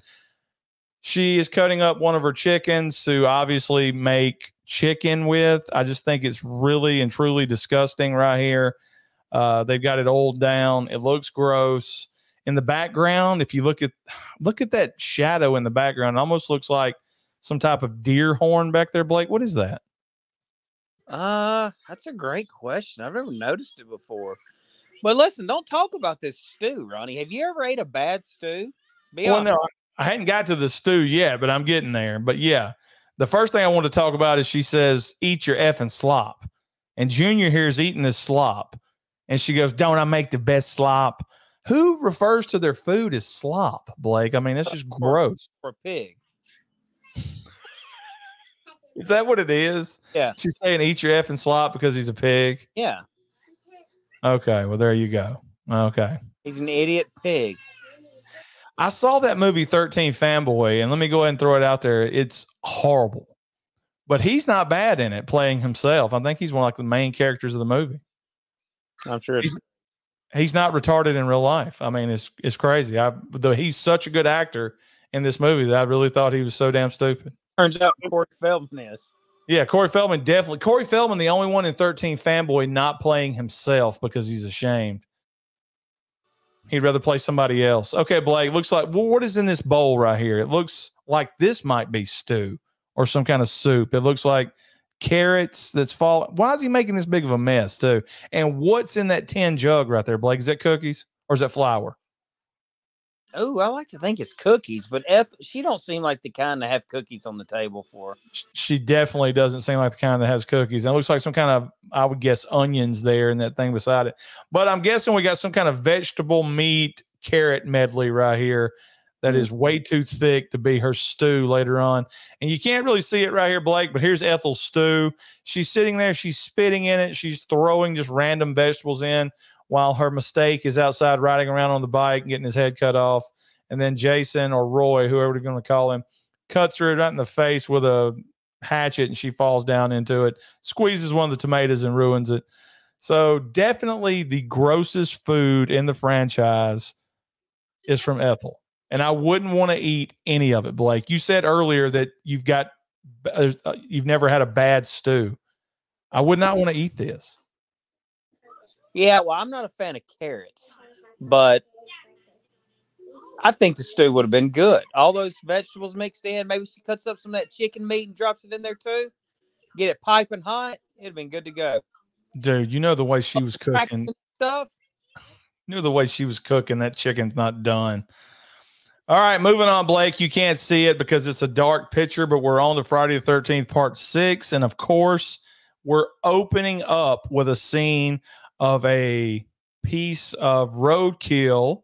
She is cutting up one of her chickens to obviously make chicken with. I just think it's really and truly disgusting right here. Uh, they've got it oiled down. It looks gross. In the background, if you look at look at that shadow in the background, it almost looks like some type of deer horn back there. Blake, what is that? Uh, that's a great question. I've never noticed it before. But listen, don't talk about this stew, Ronnie. Have you ever ate a bad stew? Be Well, honest. no, I hadn't got to the stew yet, but I'm getting there. But yeah, the first thing I want to talk about is she says, "Eat your effing slop," and Junior here is eating this slop, and she goes, "Don't I make the best slop?" Who refers to their food as slop, Blake? I mean, that's just gross. for a pig. Is that what it is? Yeah. She's saying, "Eat your effing slop" because he's a pig. Yeah, Okay, well there you go. Okay. he's an idiot pig. I saw that movie 13 Fanboy, and let me go ahead and throw it out there. It's horrible, but he's not bad in it playing himself. I think he's one of like the main characters of the movie. I'm sure it's He's not retarded in real life. I mean, it's it's crazy. I though he's such a good actor in this movie that I really thought he was so damn stupid. turns out Corey Feldman is. Yeah, Corey Feldman definitely. Corey Feldman, the only one in 13 Fanboy not playing himself because he's ashamed. He'd rather play somebody else. Okay, Blake, looks like well, what is in this bowl right here? It looks like this might be stew or some kind of soup. It looks like carrots that's falling. Why is he making this big of a mess, too? And what's in that tin jug right there, Blake? Is that cookies or is that flour? Oh, I like to think it's cookies, but Eth, she don't seem like the kind to have cookies on the table for. She definitely doesn't seem like the kind that has cookies. And it looks like some kind of, I would guess, onions there and that thing beside it. But I'm guessing we got some kind of vegetable meat carrot medley right here that mm. is way too thick to be her stew later on. And you can't really see it right here, Blake, but here's Ethel's stew. She's sitting there, she's spitting in it, she's throwing just random vegetables in while her mistake is outside riding around on the bike and getting his head cut off. And then Jason or Roy, whoever we're going to call him, cuts her right in the face with a hatchet and she falls down into it, squeezes one of the tomatoes and ruins it. So definitely the grossest food in the franchise is from Ethel. And I wouldn't want to eat any of it. Blake, you said earlier that you've got uh, you've never had a bad stew. I would not want to eat this. Yeah, well, I'm not a fan of carrots, but I think the stew would have been good. All those vegetables mixed in. Maybe she cuts up some of that chicken meat and drops it in there too. Get it piping hot. It'd have been good to go. Dude, you know the way she was cooking. Stuff. You know the way she was cooking. That chicken's not done. All right, moving on, Blake. You can't see it because it's a dark picture, but we're on to Friday the 13th, part six. And of course, we're opening up with a scene of a piece of roadkill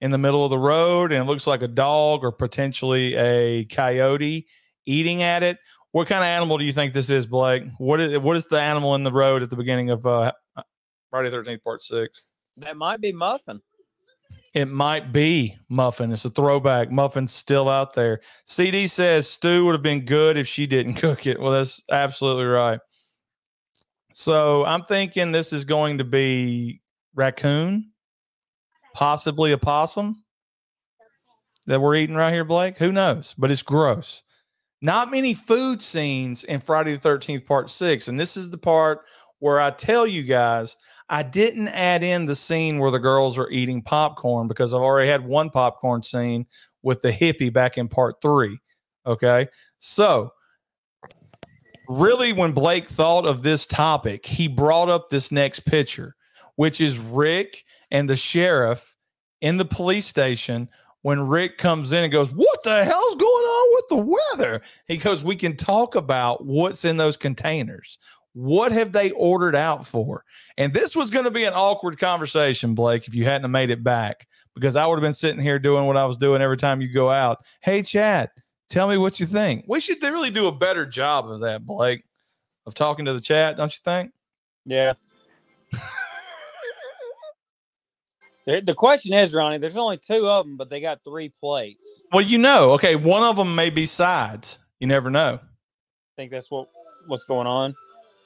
in the middle of the road, and it looks like a dog or potentially a coyote eating at it. What kind of animal do you think this is, Blake? What is what is the animal in the road at the beginning of uh, Friday the 13th, part six? That might be muffin. It might be Muffin. It's a throwback. Muffin's still out there. CD says Stu would have been good if she didn't (laughs) cook it. Well, that's absolutely right. So I'm thinking this is going to be raccoon, possibly a possum that we're eating right here, Blake. Who knows? But it's gross. Not many food scenes in Friday the 13th, part six. And this is the part where I tell you guys I didn't add in the scene where the girls are eating popcorn because I've already had one popcorn scene with the hippie back in part three. Okay. So, really, when Blake thought of this topic, he brought up this next picture, which is Rick and the sheriff in the police station. When Rick comes in and goes, What the hell's going on with the weather? He goes, We can talk about what's in those containers. What have they ordered out for? And this was going to be an awkward conversation, Blake, if you hadn't made it back, because I would have been sitting here doing what I was doing every time you go out. Hey, Chad, tell me what you think. We should really do a better job of that, Blake, of talking to the chat, don't you think? Yeah. (laughs) the the question is, Ronnie, there's only two of them, but they got three plates. Well, you know, okay, one of them may be sides. You never know. I think that's what what's going on.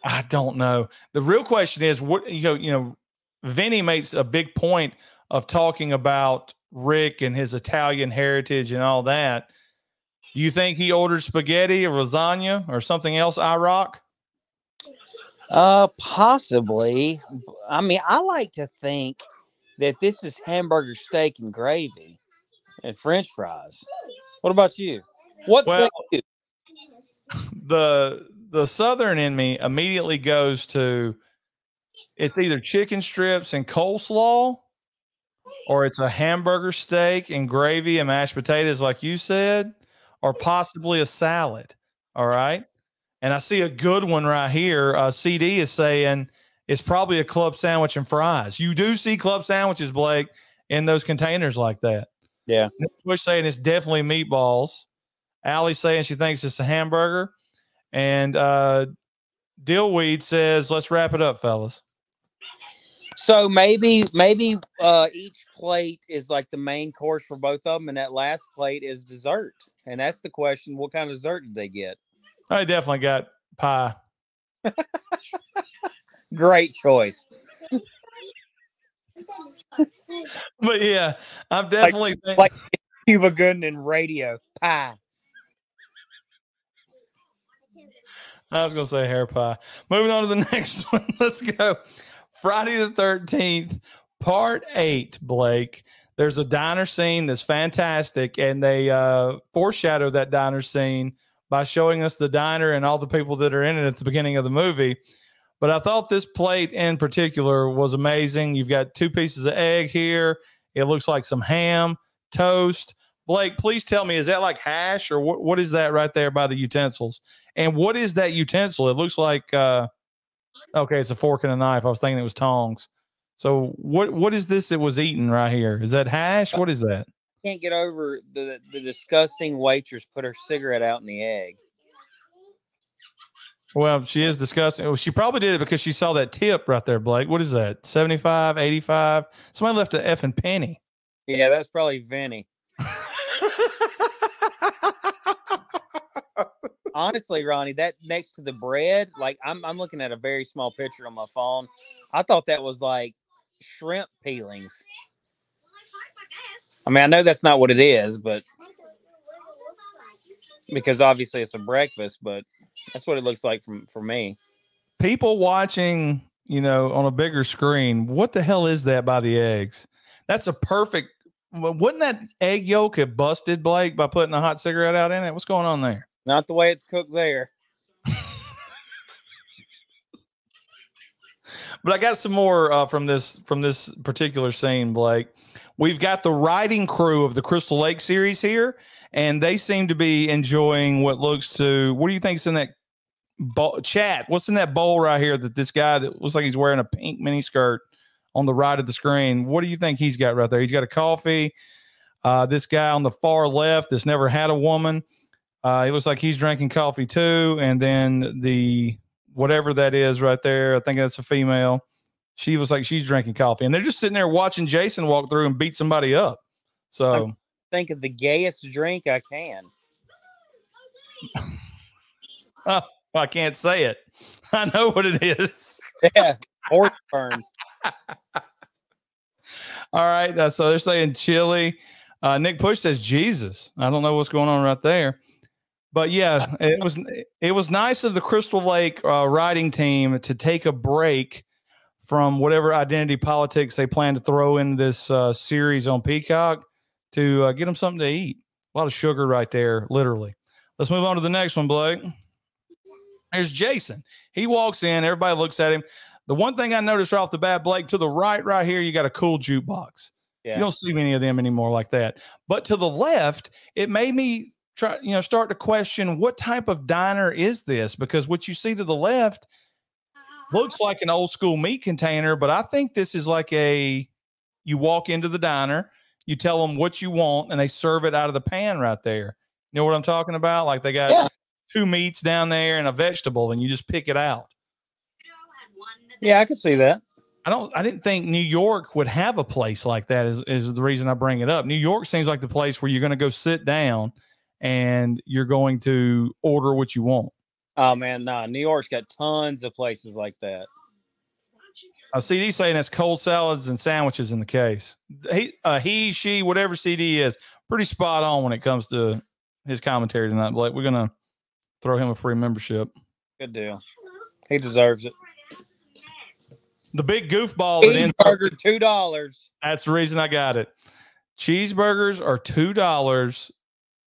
I don't know. The real question is what you know, you know, Vinny makes a big point of talking about Rick and his Italian heritage and all that. Do you think he ordered spaghetti or lasagna or something else? I rock. Uh, possibly. I mean, I like to think that this is hamburger steak and gravy and French fries. What about you? What's Well- the (laughs) the the southern in me immediately goes to it's either chicken strips and coleslaw or it's a hamburger steak and gravy and mashed potatoes like you said or possibly a salad all right? And i see a good one right here. Uh, cd is saying it's probably a club sandwich and fries. You do see club sandwiches blake in those containers like that. Yeah. Push saying it's definitely meatballs. Allie saying she thinks it's a hamburger. And uh Dillweed says, let's wrap it up, fellas. So maybe maybe uh each plate is like the main course for both of them, and that last plate is dessert. And that's the question: What kind of dessert did they get? I definitely got pie. (laughs) Great choice. (laughs) But yeah, I'm definitely think- like Cuba Gooding and radio pie. I was gonna say hair pie. Moving on to the (laughs) next one. Let's go. Friday the 13th, part eight, Blake. There's a diner scene that's fantastic, and they uh foreshadow that diner scene by showing us the diner and all the people that are in it at the beginning of the movie. But I thought this plate in particular was amazing. You've got two pieces of egg here. It looks like some ham, toast. Blake, please tell me, is that like hash or what, what is that right there by the utensils? And what is that utensil? It looks like uh okay, it's a fork and a knife. I was thinking it was tongs. So what what is this that was eaten right here? Is that hash? What is that? Can't get over the the disgusting waitress put her cigarette out in the egg. Well, she is disgusting. Well, she probably did it because she saw that tip right there, Blake. What is that? 75, 85? Somebody left a effing penny. Yeah, that's probably Vinny. Honestly, Ronnie, that next to the bread, like I'm I'm looking at a very small picture on my phone. I thought that was like shrimp peelings. I mean, I know that's not what it is, but because obviously it's a breakfast, but that's what it looks like from for me. People watching, you know, on a bigger screen, what the hell is that by the eggs? That's a perfect. Wouldn't that egg yolk have busted Blake by putting a hot cigarette out in it? What's going on there? Not the way it's cooked there. But I got some more uh, from this from this particular scene, Blake. We've got the writing crew of the Crystal Lake series here, and they seem to be enjoying what looks to. What do you think's in that bowl, chat? What's in that bowl right here? That this guy that looks like he's wearing a pink mini skirt on the right of the screen. What do you think he's got right there? He's got a coffee. Uh, this guy on the far left that's never had a woman. Uh, it looks like he's drinking coffee too, and then the whatever that is right there. I think that's a female. She was like she's drinking coffee, and they're just sitting there watching Jason walk through and beat somebody up. So I think of the gayest drink I can. (laughs) I can't say it. (laughs) I know what it is. Yeah, horse burn. (laughs) All right. uh, so they're saying chili. Uh, Nick Push says Jesus. I don't know what's going on right there. But yeah, it was it was nice of the Crystal Lake uh, riding team to take a break from whatever identity politics they plan to throw in this uh, series on Peacock to uh, get them something to eat. A lot of sugar right there, literally. Let's move on to the next one, Blake. There's Jason. He walks in. Everybody looks at him. The one thing I noticed right off the bat, Blake, to the right, right here, you got a cool jukebox. Yeah. You don't see many of them anymore like that. But to the left, it made me try, you know, start to question what type of diner is this? Because what you see to the left looks like an old school meat container, but I think this is like a you walk into the diner, you tell them what you want, and they serve it out of the pan right there. You know what I'm talking about? Like they got Yeah. two meats down there and a vegetable, and you just pick it out. Yeah, I can see that. I don't. I didn't think New York would have a place like that. Is is the reason I bring it up. New York seems like the place where you're going to go sit down and you're going to order what you want. Oh man, nah. New York's got tons of places like that. A CD saying it's cold salads and sandwiches in the case. He, uh, he, she, whatever CD is, pretty spot on when it comes to his commentary tonight. Blake, we're gonna throw him a free membership. Good deal. He deserves it. The big goofball Cheeseburger, two dollars. That's the reason I got it. Cheeseburgers are two dollars,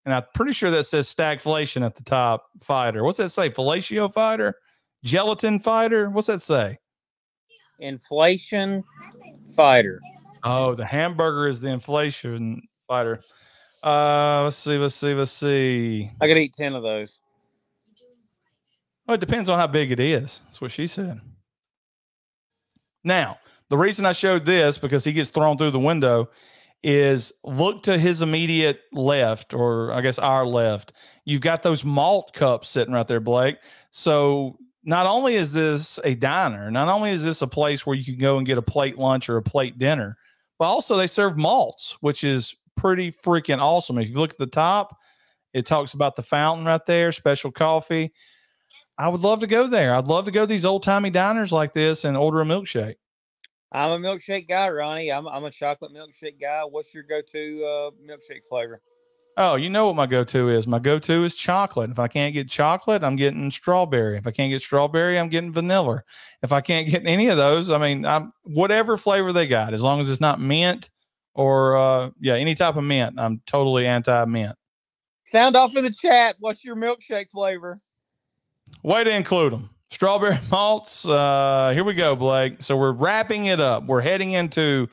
and I'm pretty sure that says stagflation at the top. Fighter, what's that say? Fellatio fighter, gelatin fighter. What's that say? Inflation fighter. Oh, the hamburger is the inflation fighter. Uh, let's see, let's see, let's see. I could eat ten of those. Well, it depends on how big it is. That's what she said. Now, the reason I showed this because he gets thrown through the window is look to his immediate left, or I guess our left. You've got those malt cups sitting right there, Blake. So not only is this a diner, not only is this a place where you can go and get a plate lunch or a plate dinner, but also they serve malts, which is pretty freaking awesome. If you look at the top, it talks about the fountain right there, special coffee. I would love to go there. I'd love to go to these old timey diners like this and order a milkshake. I'm a milkshake guy, Ronnie. I'm I'm a chocolate milkshake guy. What's your go-to uh, milkshake flavor? Oh, you know what my go to is? My go to is chocolate. If I can't get chocolate, I'm getting strawberry. If I can't get strawberry, I'm getting vanilla. If I can't get any of those, I mean, I'm whatever flavor they got, as long as it's not mint or uh yeah, any type of mint. I'm totally anti mint. Sound off in the chat. What's your milkshake flavor? Way to include them. Strawberry (laughs) malts. Uh, here we go, Blake. So we're wrapping it up. We're heading into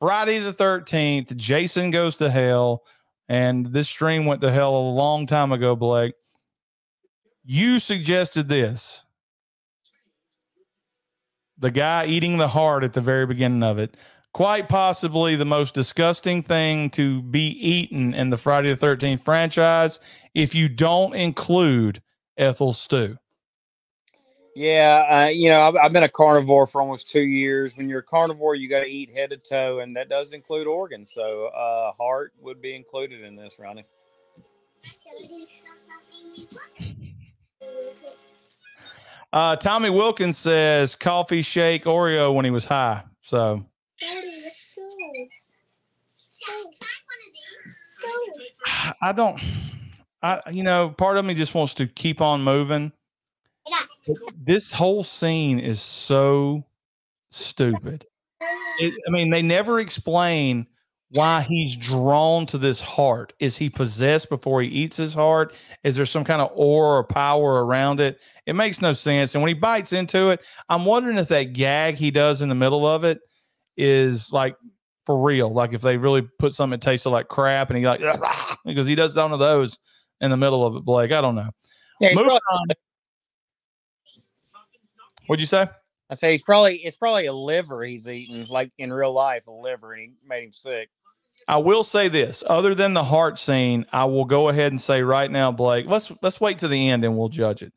Friday the 13th. Jason goes to hell. And this stream went to hell a long time ago, Blake. You suggested this. The guy eating the heart at the very beginning of it. Quite possibly the most disgusting thing to be eaten in the Friday the 13th franchise if you don't include Ethel Stew. Yeah, uh, you know, I've, I've been a carnivore for almost two years. When you're a carnivore, you got to eat head to toe, and that does include organs. So, uh, heart would be included in this, Ronnie. Uh, Tommy Wilkins says coffee shake Oreo when he was high. So. (sighs) I don't. I you know, part of me just wants to keep on moving. This whole scene is so stupid. It, I mean, they never explain why he's drawn to this heart. Is he possessed before he eats his heart? Is there some kind of aura or power around it? It makes no sense. And when he bites into it, I'm wondering if that gag he does in the middle of it is like for real. Like if they really put something that tasted like crap and he like (laughs) because he does some of those in the middle of it, Blake. I don't know. Yeah, he's probably- on. What'd you say? I say he's probably it's probably a liver he's eating, like in real life, a liver, and he made him sick. I will say this: other than the heart scene, I will go ahead and say right now, Blake. Let's let's wait to the end and we'll judge it.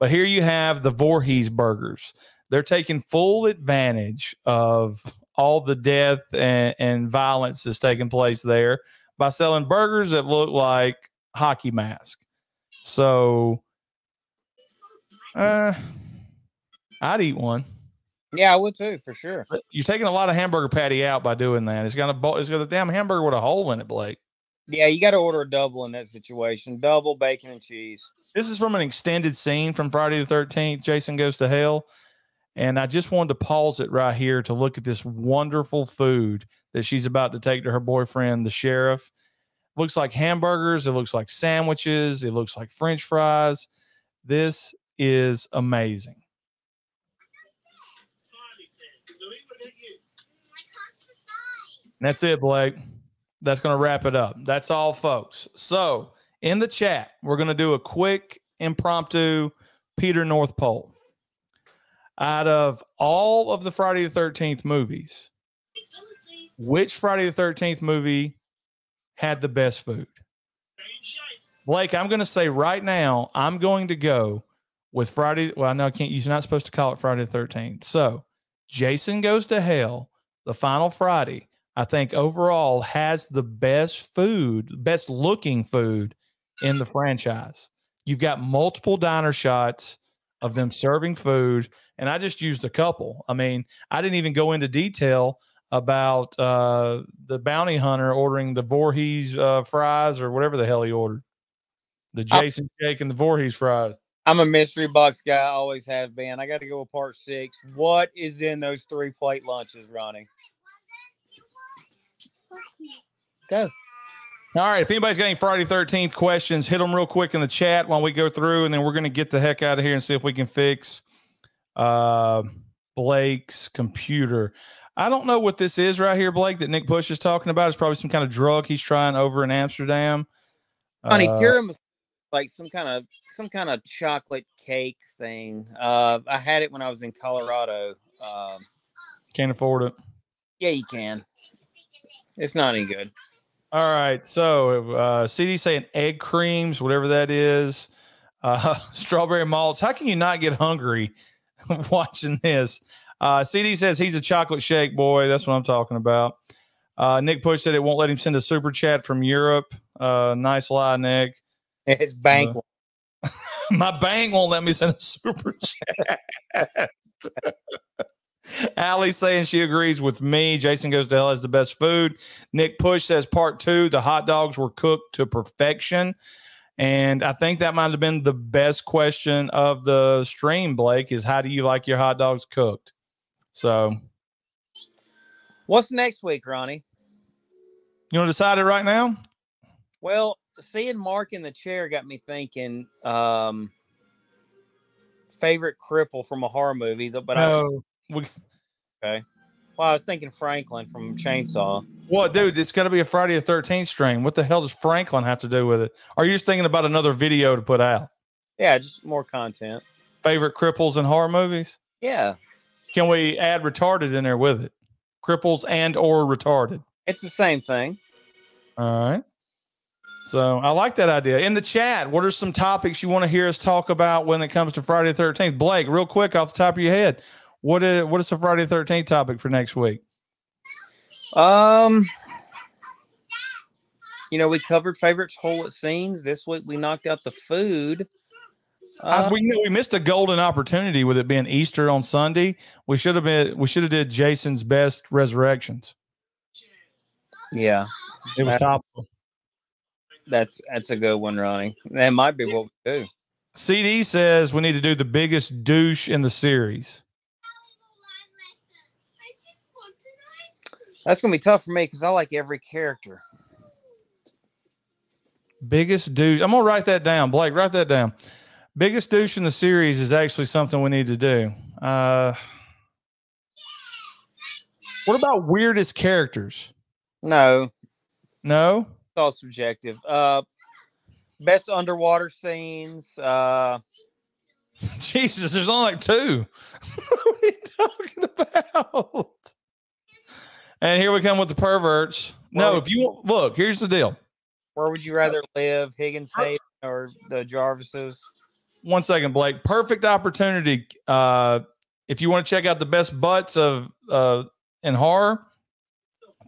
But here you have the Voorhees burgers. They're taking full advantage of all the death and, and violence that's taking place there by selling burgers that look like hockey mask. So, uh, I'd eat one. Yeah, I would too, for sure. But You're taking a lot of hamburger patty out by doing that. It's got a it's got a damn hamburger with a hole in it, Blake. Yeah, you got to order a double in that situation. Double bacon and cheese. This is from an extended scene from Friday the 13th. Jason Goes to Hell. And I just wanted to pause it right here to look at this wonderful food that she's about to take to her boyfriend, the sheriff. Looks like hamburgers. It looks like sandwiches. It looks like french fries. This is amazing. That's it, Blake. That's going to wrap it up. That's all, folks. So, in the chat, we're going to do a quick impromptu Peter North poll. Out of all of the Friday the 13th movies, which Friday the 13th movie had the best food? Blake, I'm going to say right now, I'm going to go with Friday. Well, no, I can't. You're not supposed to call it Friday the 13th. So, Jason Goes to Hell, the final Friday, I think overall has the best food, best looking food in the franchise. You've got multiple diner shots of them serving food, and I just used a couple. I mean, I didn't even go into detail about uh, the bounty hunter ordering the Voorhees uh, fries or whatever the hell he ordered. The Jason Shake and the Voorhees fries. I'm a mystery box guy. I always have been. I got to go with part six. What is in those three plate lunches, Ronnie? Go. All right. If anybody's got any Friday 13th questions, hit them real quick in the chat while we go through, and then we're going to get the heck out of here and see if we can fix uh, Blake's computer. I don't know what this is right here, Blake, that Nick Push is talking about. It's probably some kind of drug he's trying over in Amsterdam. Honey, Uh, tiramisu, like some kind of some kind of chocolate cake thing. Uh, I had it when I was in Colorado. Um, can't afford it. yeah, you can. It's not any good. All right. So uh, CD saying egg creams, whatever that is, uh, (laughs) strawberry malts. How can you not get hungry (laughs) watching this? Uh, CD says he's a chocolate shake boy. That's what I'm talking about. Uh, Nick Push said it won't let him send a super chat from Europe. Uh, nice lie, Nick. (laughs) It's bank. My bank won't let me send a super chat. Allie saying she agrees with me. Jason goes to hell has the best food. Nick Push says part two, the hot dogs were cooked to perfection. And I think that might have been the best question of the stream, Blake, is how do you like your hot dogs cooked? So What's next week, Ronnie? you want to decide it right now? Well, seeing Mark in the chair got me thinking. Um, favorite cripple from a horror movie, but I, No. We, (laughs) well, I was thinking Franklin from Chainsaw. what, dude? It's got to be a Friday the 13th stream. What the hell does Franklin have to do with it? Are you just thinking about another video to put out? Yeah, just more content. Favorite cripples in horror movies? Yeah, Can we add retarded in there with it? Cripples and or retarded. it's the same thing. All right. So I like that idea. In the chat, what are some topics you want to hear us talk about when it comes to Friday the 13th? Blake, real quick off the top of your head, what is what is the Friday the 13th topic for next week? Um, you know, we covered favorites, whole scenes. This week we knocked out the food. I- Uh, we, you know, we missed a golden opportunity with it being Easter on Sunday. We should have been we should have did Jason's best resurrections. yeah, It was topical. That's that's a good one, Ronnie. That might be what we do. CD says we need to do the biggest douche in the series. That's gonna be tough for me because I like every character. Biggest douche. I'm gonna write that down. Blake, write that down. Biggest douche in the series is actually something we need to do. Uh, what about weirdest characters? No, No. it's all subjective. Uh, best underwater scenes. Uh, (laughs) Jesus, there's only like two. (laughs) what are you talking about? And here we come with the perverts. No, if you look, here's the deal. where would you rather live, Higgins Haven or the Jarvises? One second, Blake. Perfect opportunity. Uh, if you want to check out the best butts of uh in horror,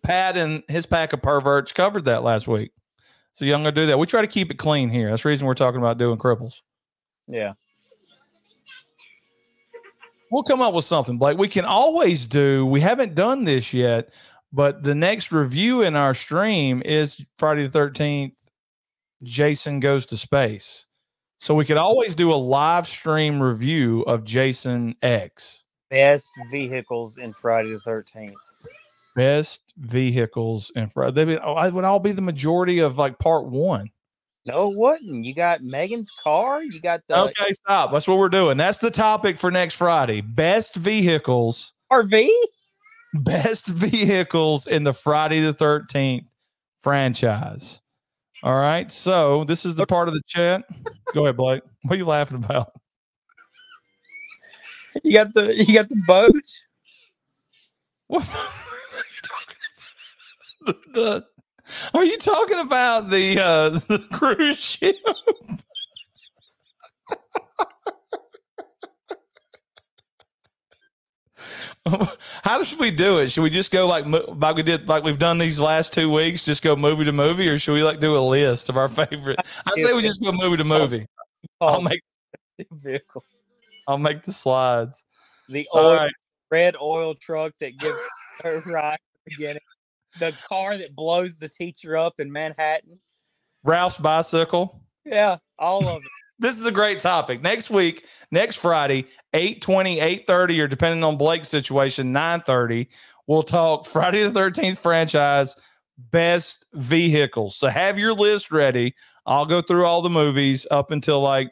Pat and his pack of perverts covered that last week. So you're gonna do that. We try to keep it clean here. That's the reason we're talking about doing cripples. Yeah. We'll come up with something, Blake. We can always do. We haven't done this yet, but the next review in our stream is Friday the Thirteenth. Jason goes to space, so we could always do a live stream review of Jason X. Best vehicles in Friday the Thirteenth. Best vehicles in Friday. They oh, I would all be the majority of like part one. No, it wouldn't. You got Megan's car. You got the Okay, stop. That's what we're doing. That's the topic for next Friday. Best vehicles RV. best vehicles in the Friday the 13th franchise. All right. So this is the part of the chat. Go ahead, Blake. What are you laughing about? You got the you got the boat. What (laughs) are you talking about? The, the- are you talking about the uh (laughs) the cruise ship? (laughs) How should we do it? Should we just go like like we did like we've done these last two weeks? Just go movie to movie, or should we like do a list of our (laughs) favorite? I say we just go movie to movie. I'll Oh, make vehicle. I'll make the slides. The oil, right. red oil truck that gives her the beginning. The car that blows the teacher up in Manhattan. Ralph's bicycle. Yeah, all of it. (laughs) this is a great topic. Next week, next Friday, 820, 830, or depending on Blake's situation, 930, we'll talk Friday the 13th franchise best vehicles. So have your list ready. I'll go through all the movies up until like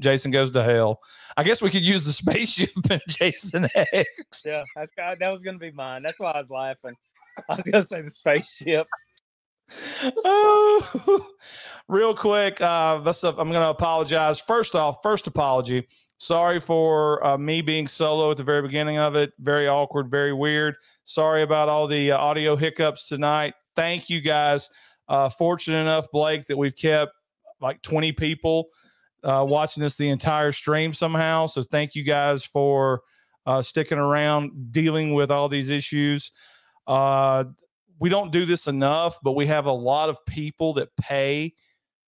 Jason goes to hell. I guess we could use the (laughs) spaceship and Jason X. Yeah, that's uh, that was gonna be mine. That's why I was laughing. (laughs) I was gonna say the spaceship. oh, (laughs) real quick, uh, that's I'm going to apologize. First off, first apology. Sorry for uh, me being solo at the very beginning of it. Very awkward, very weird. Sorry about all the uh, audio hiccups tonight. Thank you guys. Uh, fortunate enough, Blake, that we've kept like 20 people uh, watching this the entire stream somehow. So thank you guys for uh, sticking around, dealing with all these issues. Uh, we don't do this enough, but we have a lot of people that pay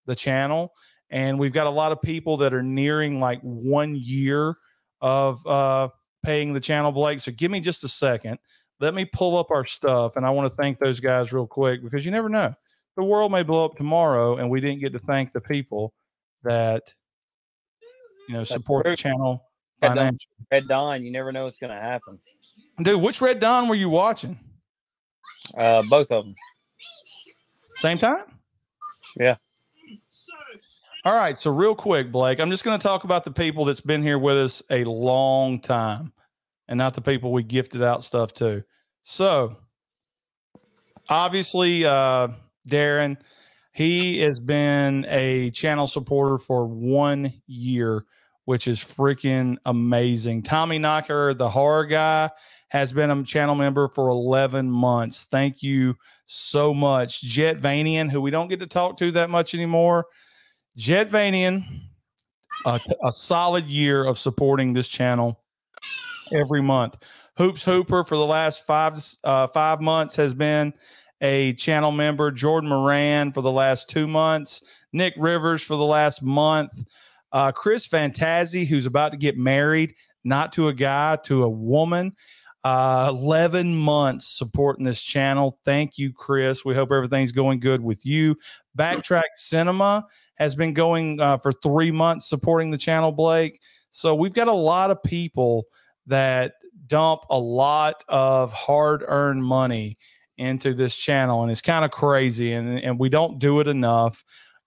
the channel, and we've got a lot of people that are nearing like one year of uh, paying the channel, Blake. So give me just a second. Let me pull up our stuff, and I want to thank those guys real quick because you never know. The world may blow up tomorrow, and we didn't get to thank the people that you know support the channel Red Dawn. financially. Red Dawn. You never know what's gonna happen. Dude, which Red Dawn were you watching? Uh, both of them. Same time? Yeah. All right. So, real quick, Blake, I'm just going to talk about the people that's been here with us a long time and not the people we gifted out stuff to. So, obviously, uh, Darren, he has been a channel supporter for one year, which is freaking amazing. Tommy Knocker, the horror guy, has been a channel member for 11 months. Thank you so much. Jet Vanian, who we don't get to talk to that much anymore. Jet Vanian, a, a solid year of supporting this channel every month. Hoops Hooper for the last five uh, five months has been a channel member. Jordan Moran for the last two months. Nick Rivers for the last month. Uh, Chris Fantazi, who's about to get married, not to a guy, to a woman. Uh, 11 months supporting this channel. Thank you, Chris. We hope everything's going good with you. Backtrack Cinema has been going uh, for three months supporting the channel, Blake. So we've got a lot of people that dump a lot of hard earned money into this channel, and it's kind of crazy. And, and we don't do it enough.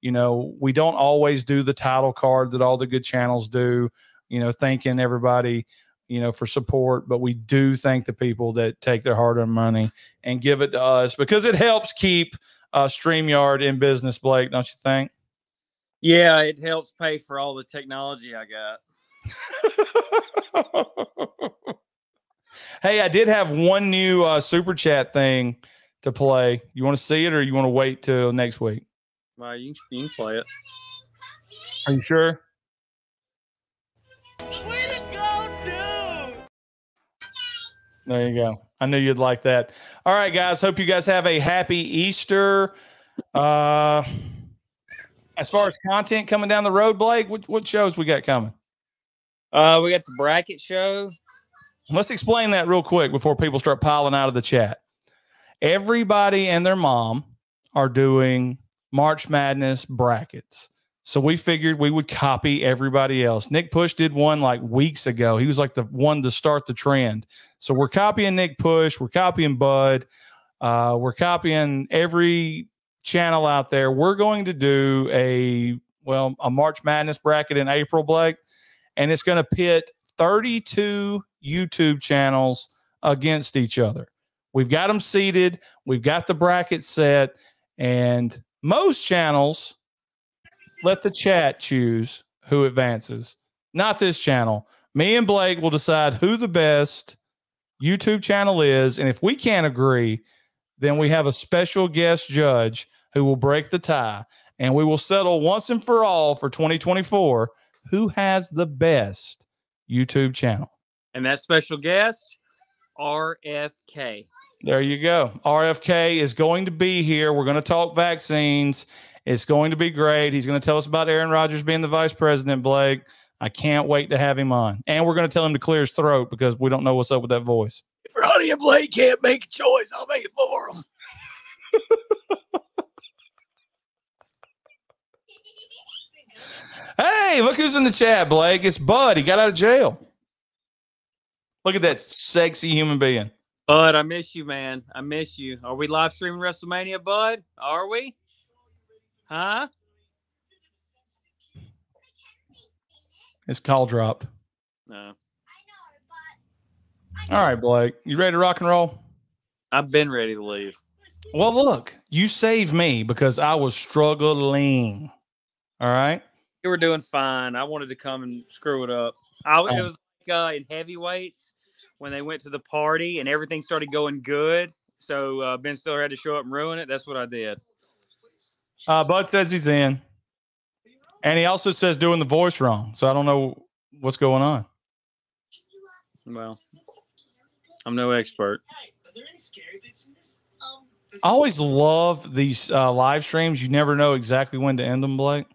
You know, we don't always do the title card that all the good channels do, you know, thanking everybody you know, for support, but we do thank the people that take their hard earned money and give it to us because it helps keep uh, StreamYard in business, Blake, don't you think? Yeah, it helps pay for all the technology I got. (laughs) hey, I did have one new uh, super chat thing to play. You want to see it or you want to wait till next week? Well, you can, you can play it. Are you sure? There you go. I knew you'd like that. All right, guys. Hope you guys have a happy Easter. Uh, as far as content coming down the road, Blake, what, what shows we got coming? Uh, we got the bracket show. Let's explain that real quick before people start piling out of the chat. Everybody and their mom are doing March Madness brackets. So we figured we would copy everybody else. Nick Push did one like weeks ago. He was like the one to start the trend. So we're copying Nick Push, we're copying Bud, uh, we're copying every channel out there. We're going to do a well a March Madness bracket in April, Blake, and it's going to pit 32 YouTube channels against each other. We've got them seated, we've got the bracket set, and most channels let the chat choose who advances, not this channel. Me and Blake will decide who the best YouTube channel is. And if we can't agree, then we have a special guest judge who will break the tie and we will settle once and for all for 2024 who has the best YouTube channel. And that special guest, RFK. There you go. RFK is going to be here. We're going to talk vaccines it's going to be great. He's going to tell us about Aaron Rodgers being the vice president, Blake. I can't wait to have him on. And we're going to tell him to clear his throat because we don't know what's up with that voice. If Ronnie and Blake can't make a choice, I'll make it for them. (laughs) hey, look who's in the chat, Blake. It's Bud. He got out of jail. Look at that sexy human being. Bud, I miss you, man. I miss you. Are we live streaming WrestleMania, Bud? Are we? Huh? It's call drop. No. All right, Blake. You ready to rock and roll? I've been ready to leave. Well, look, you saved me because I was struggling. All right. You were doing fine. I wanted to come and screw it up. I, it was like uh, in heavyweights when they went to the party and everything started going good. So uh, Ben Stiller had to show up and ruin it. That's what I did. Uh, Bud says he's in, and he also says doing the voice wrong. So I don't know what's going on. Well, I'm no expert. I always love these uh, live streams. You never know exactly when to end them, Blake.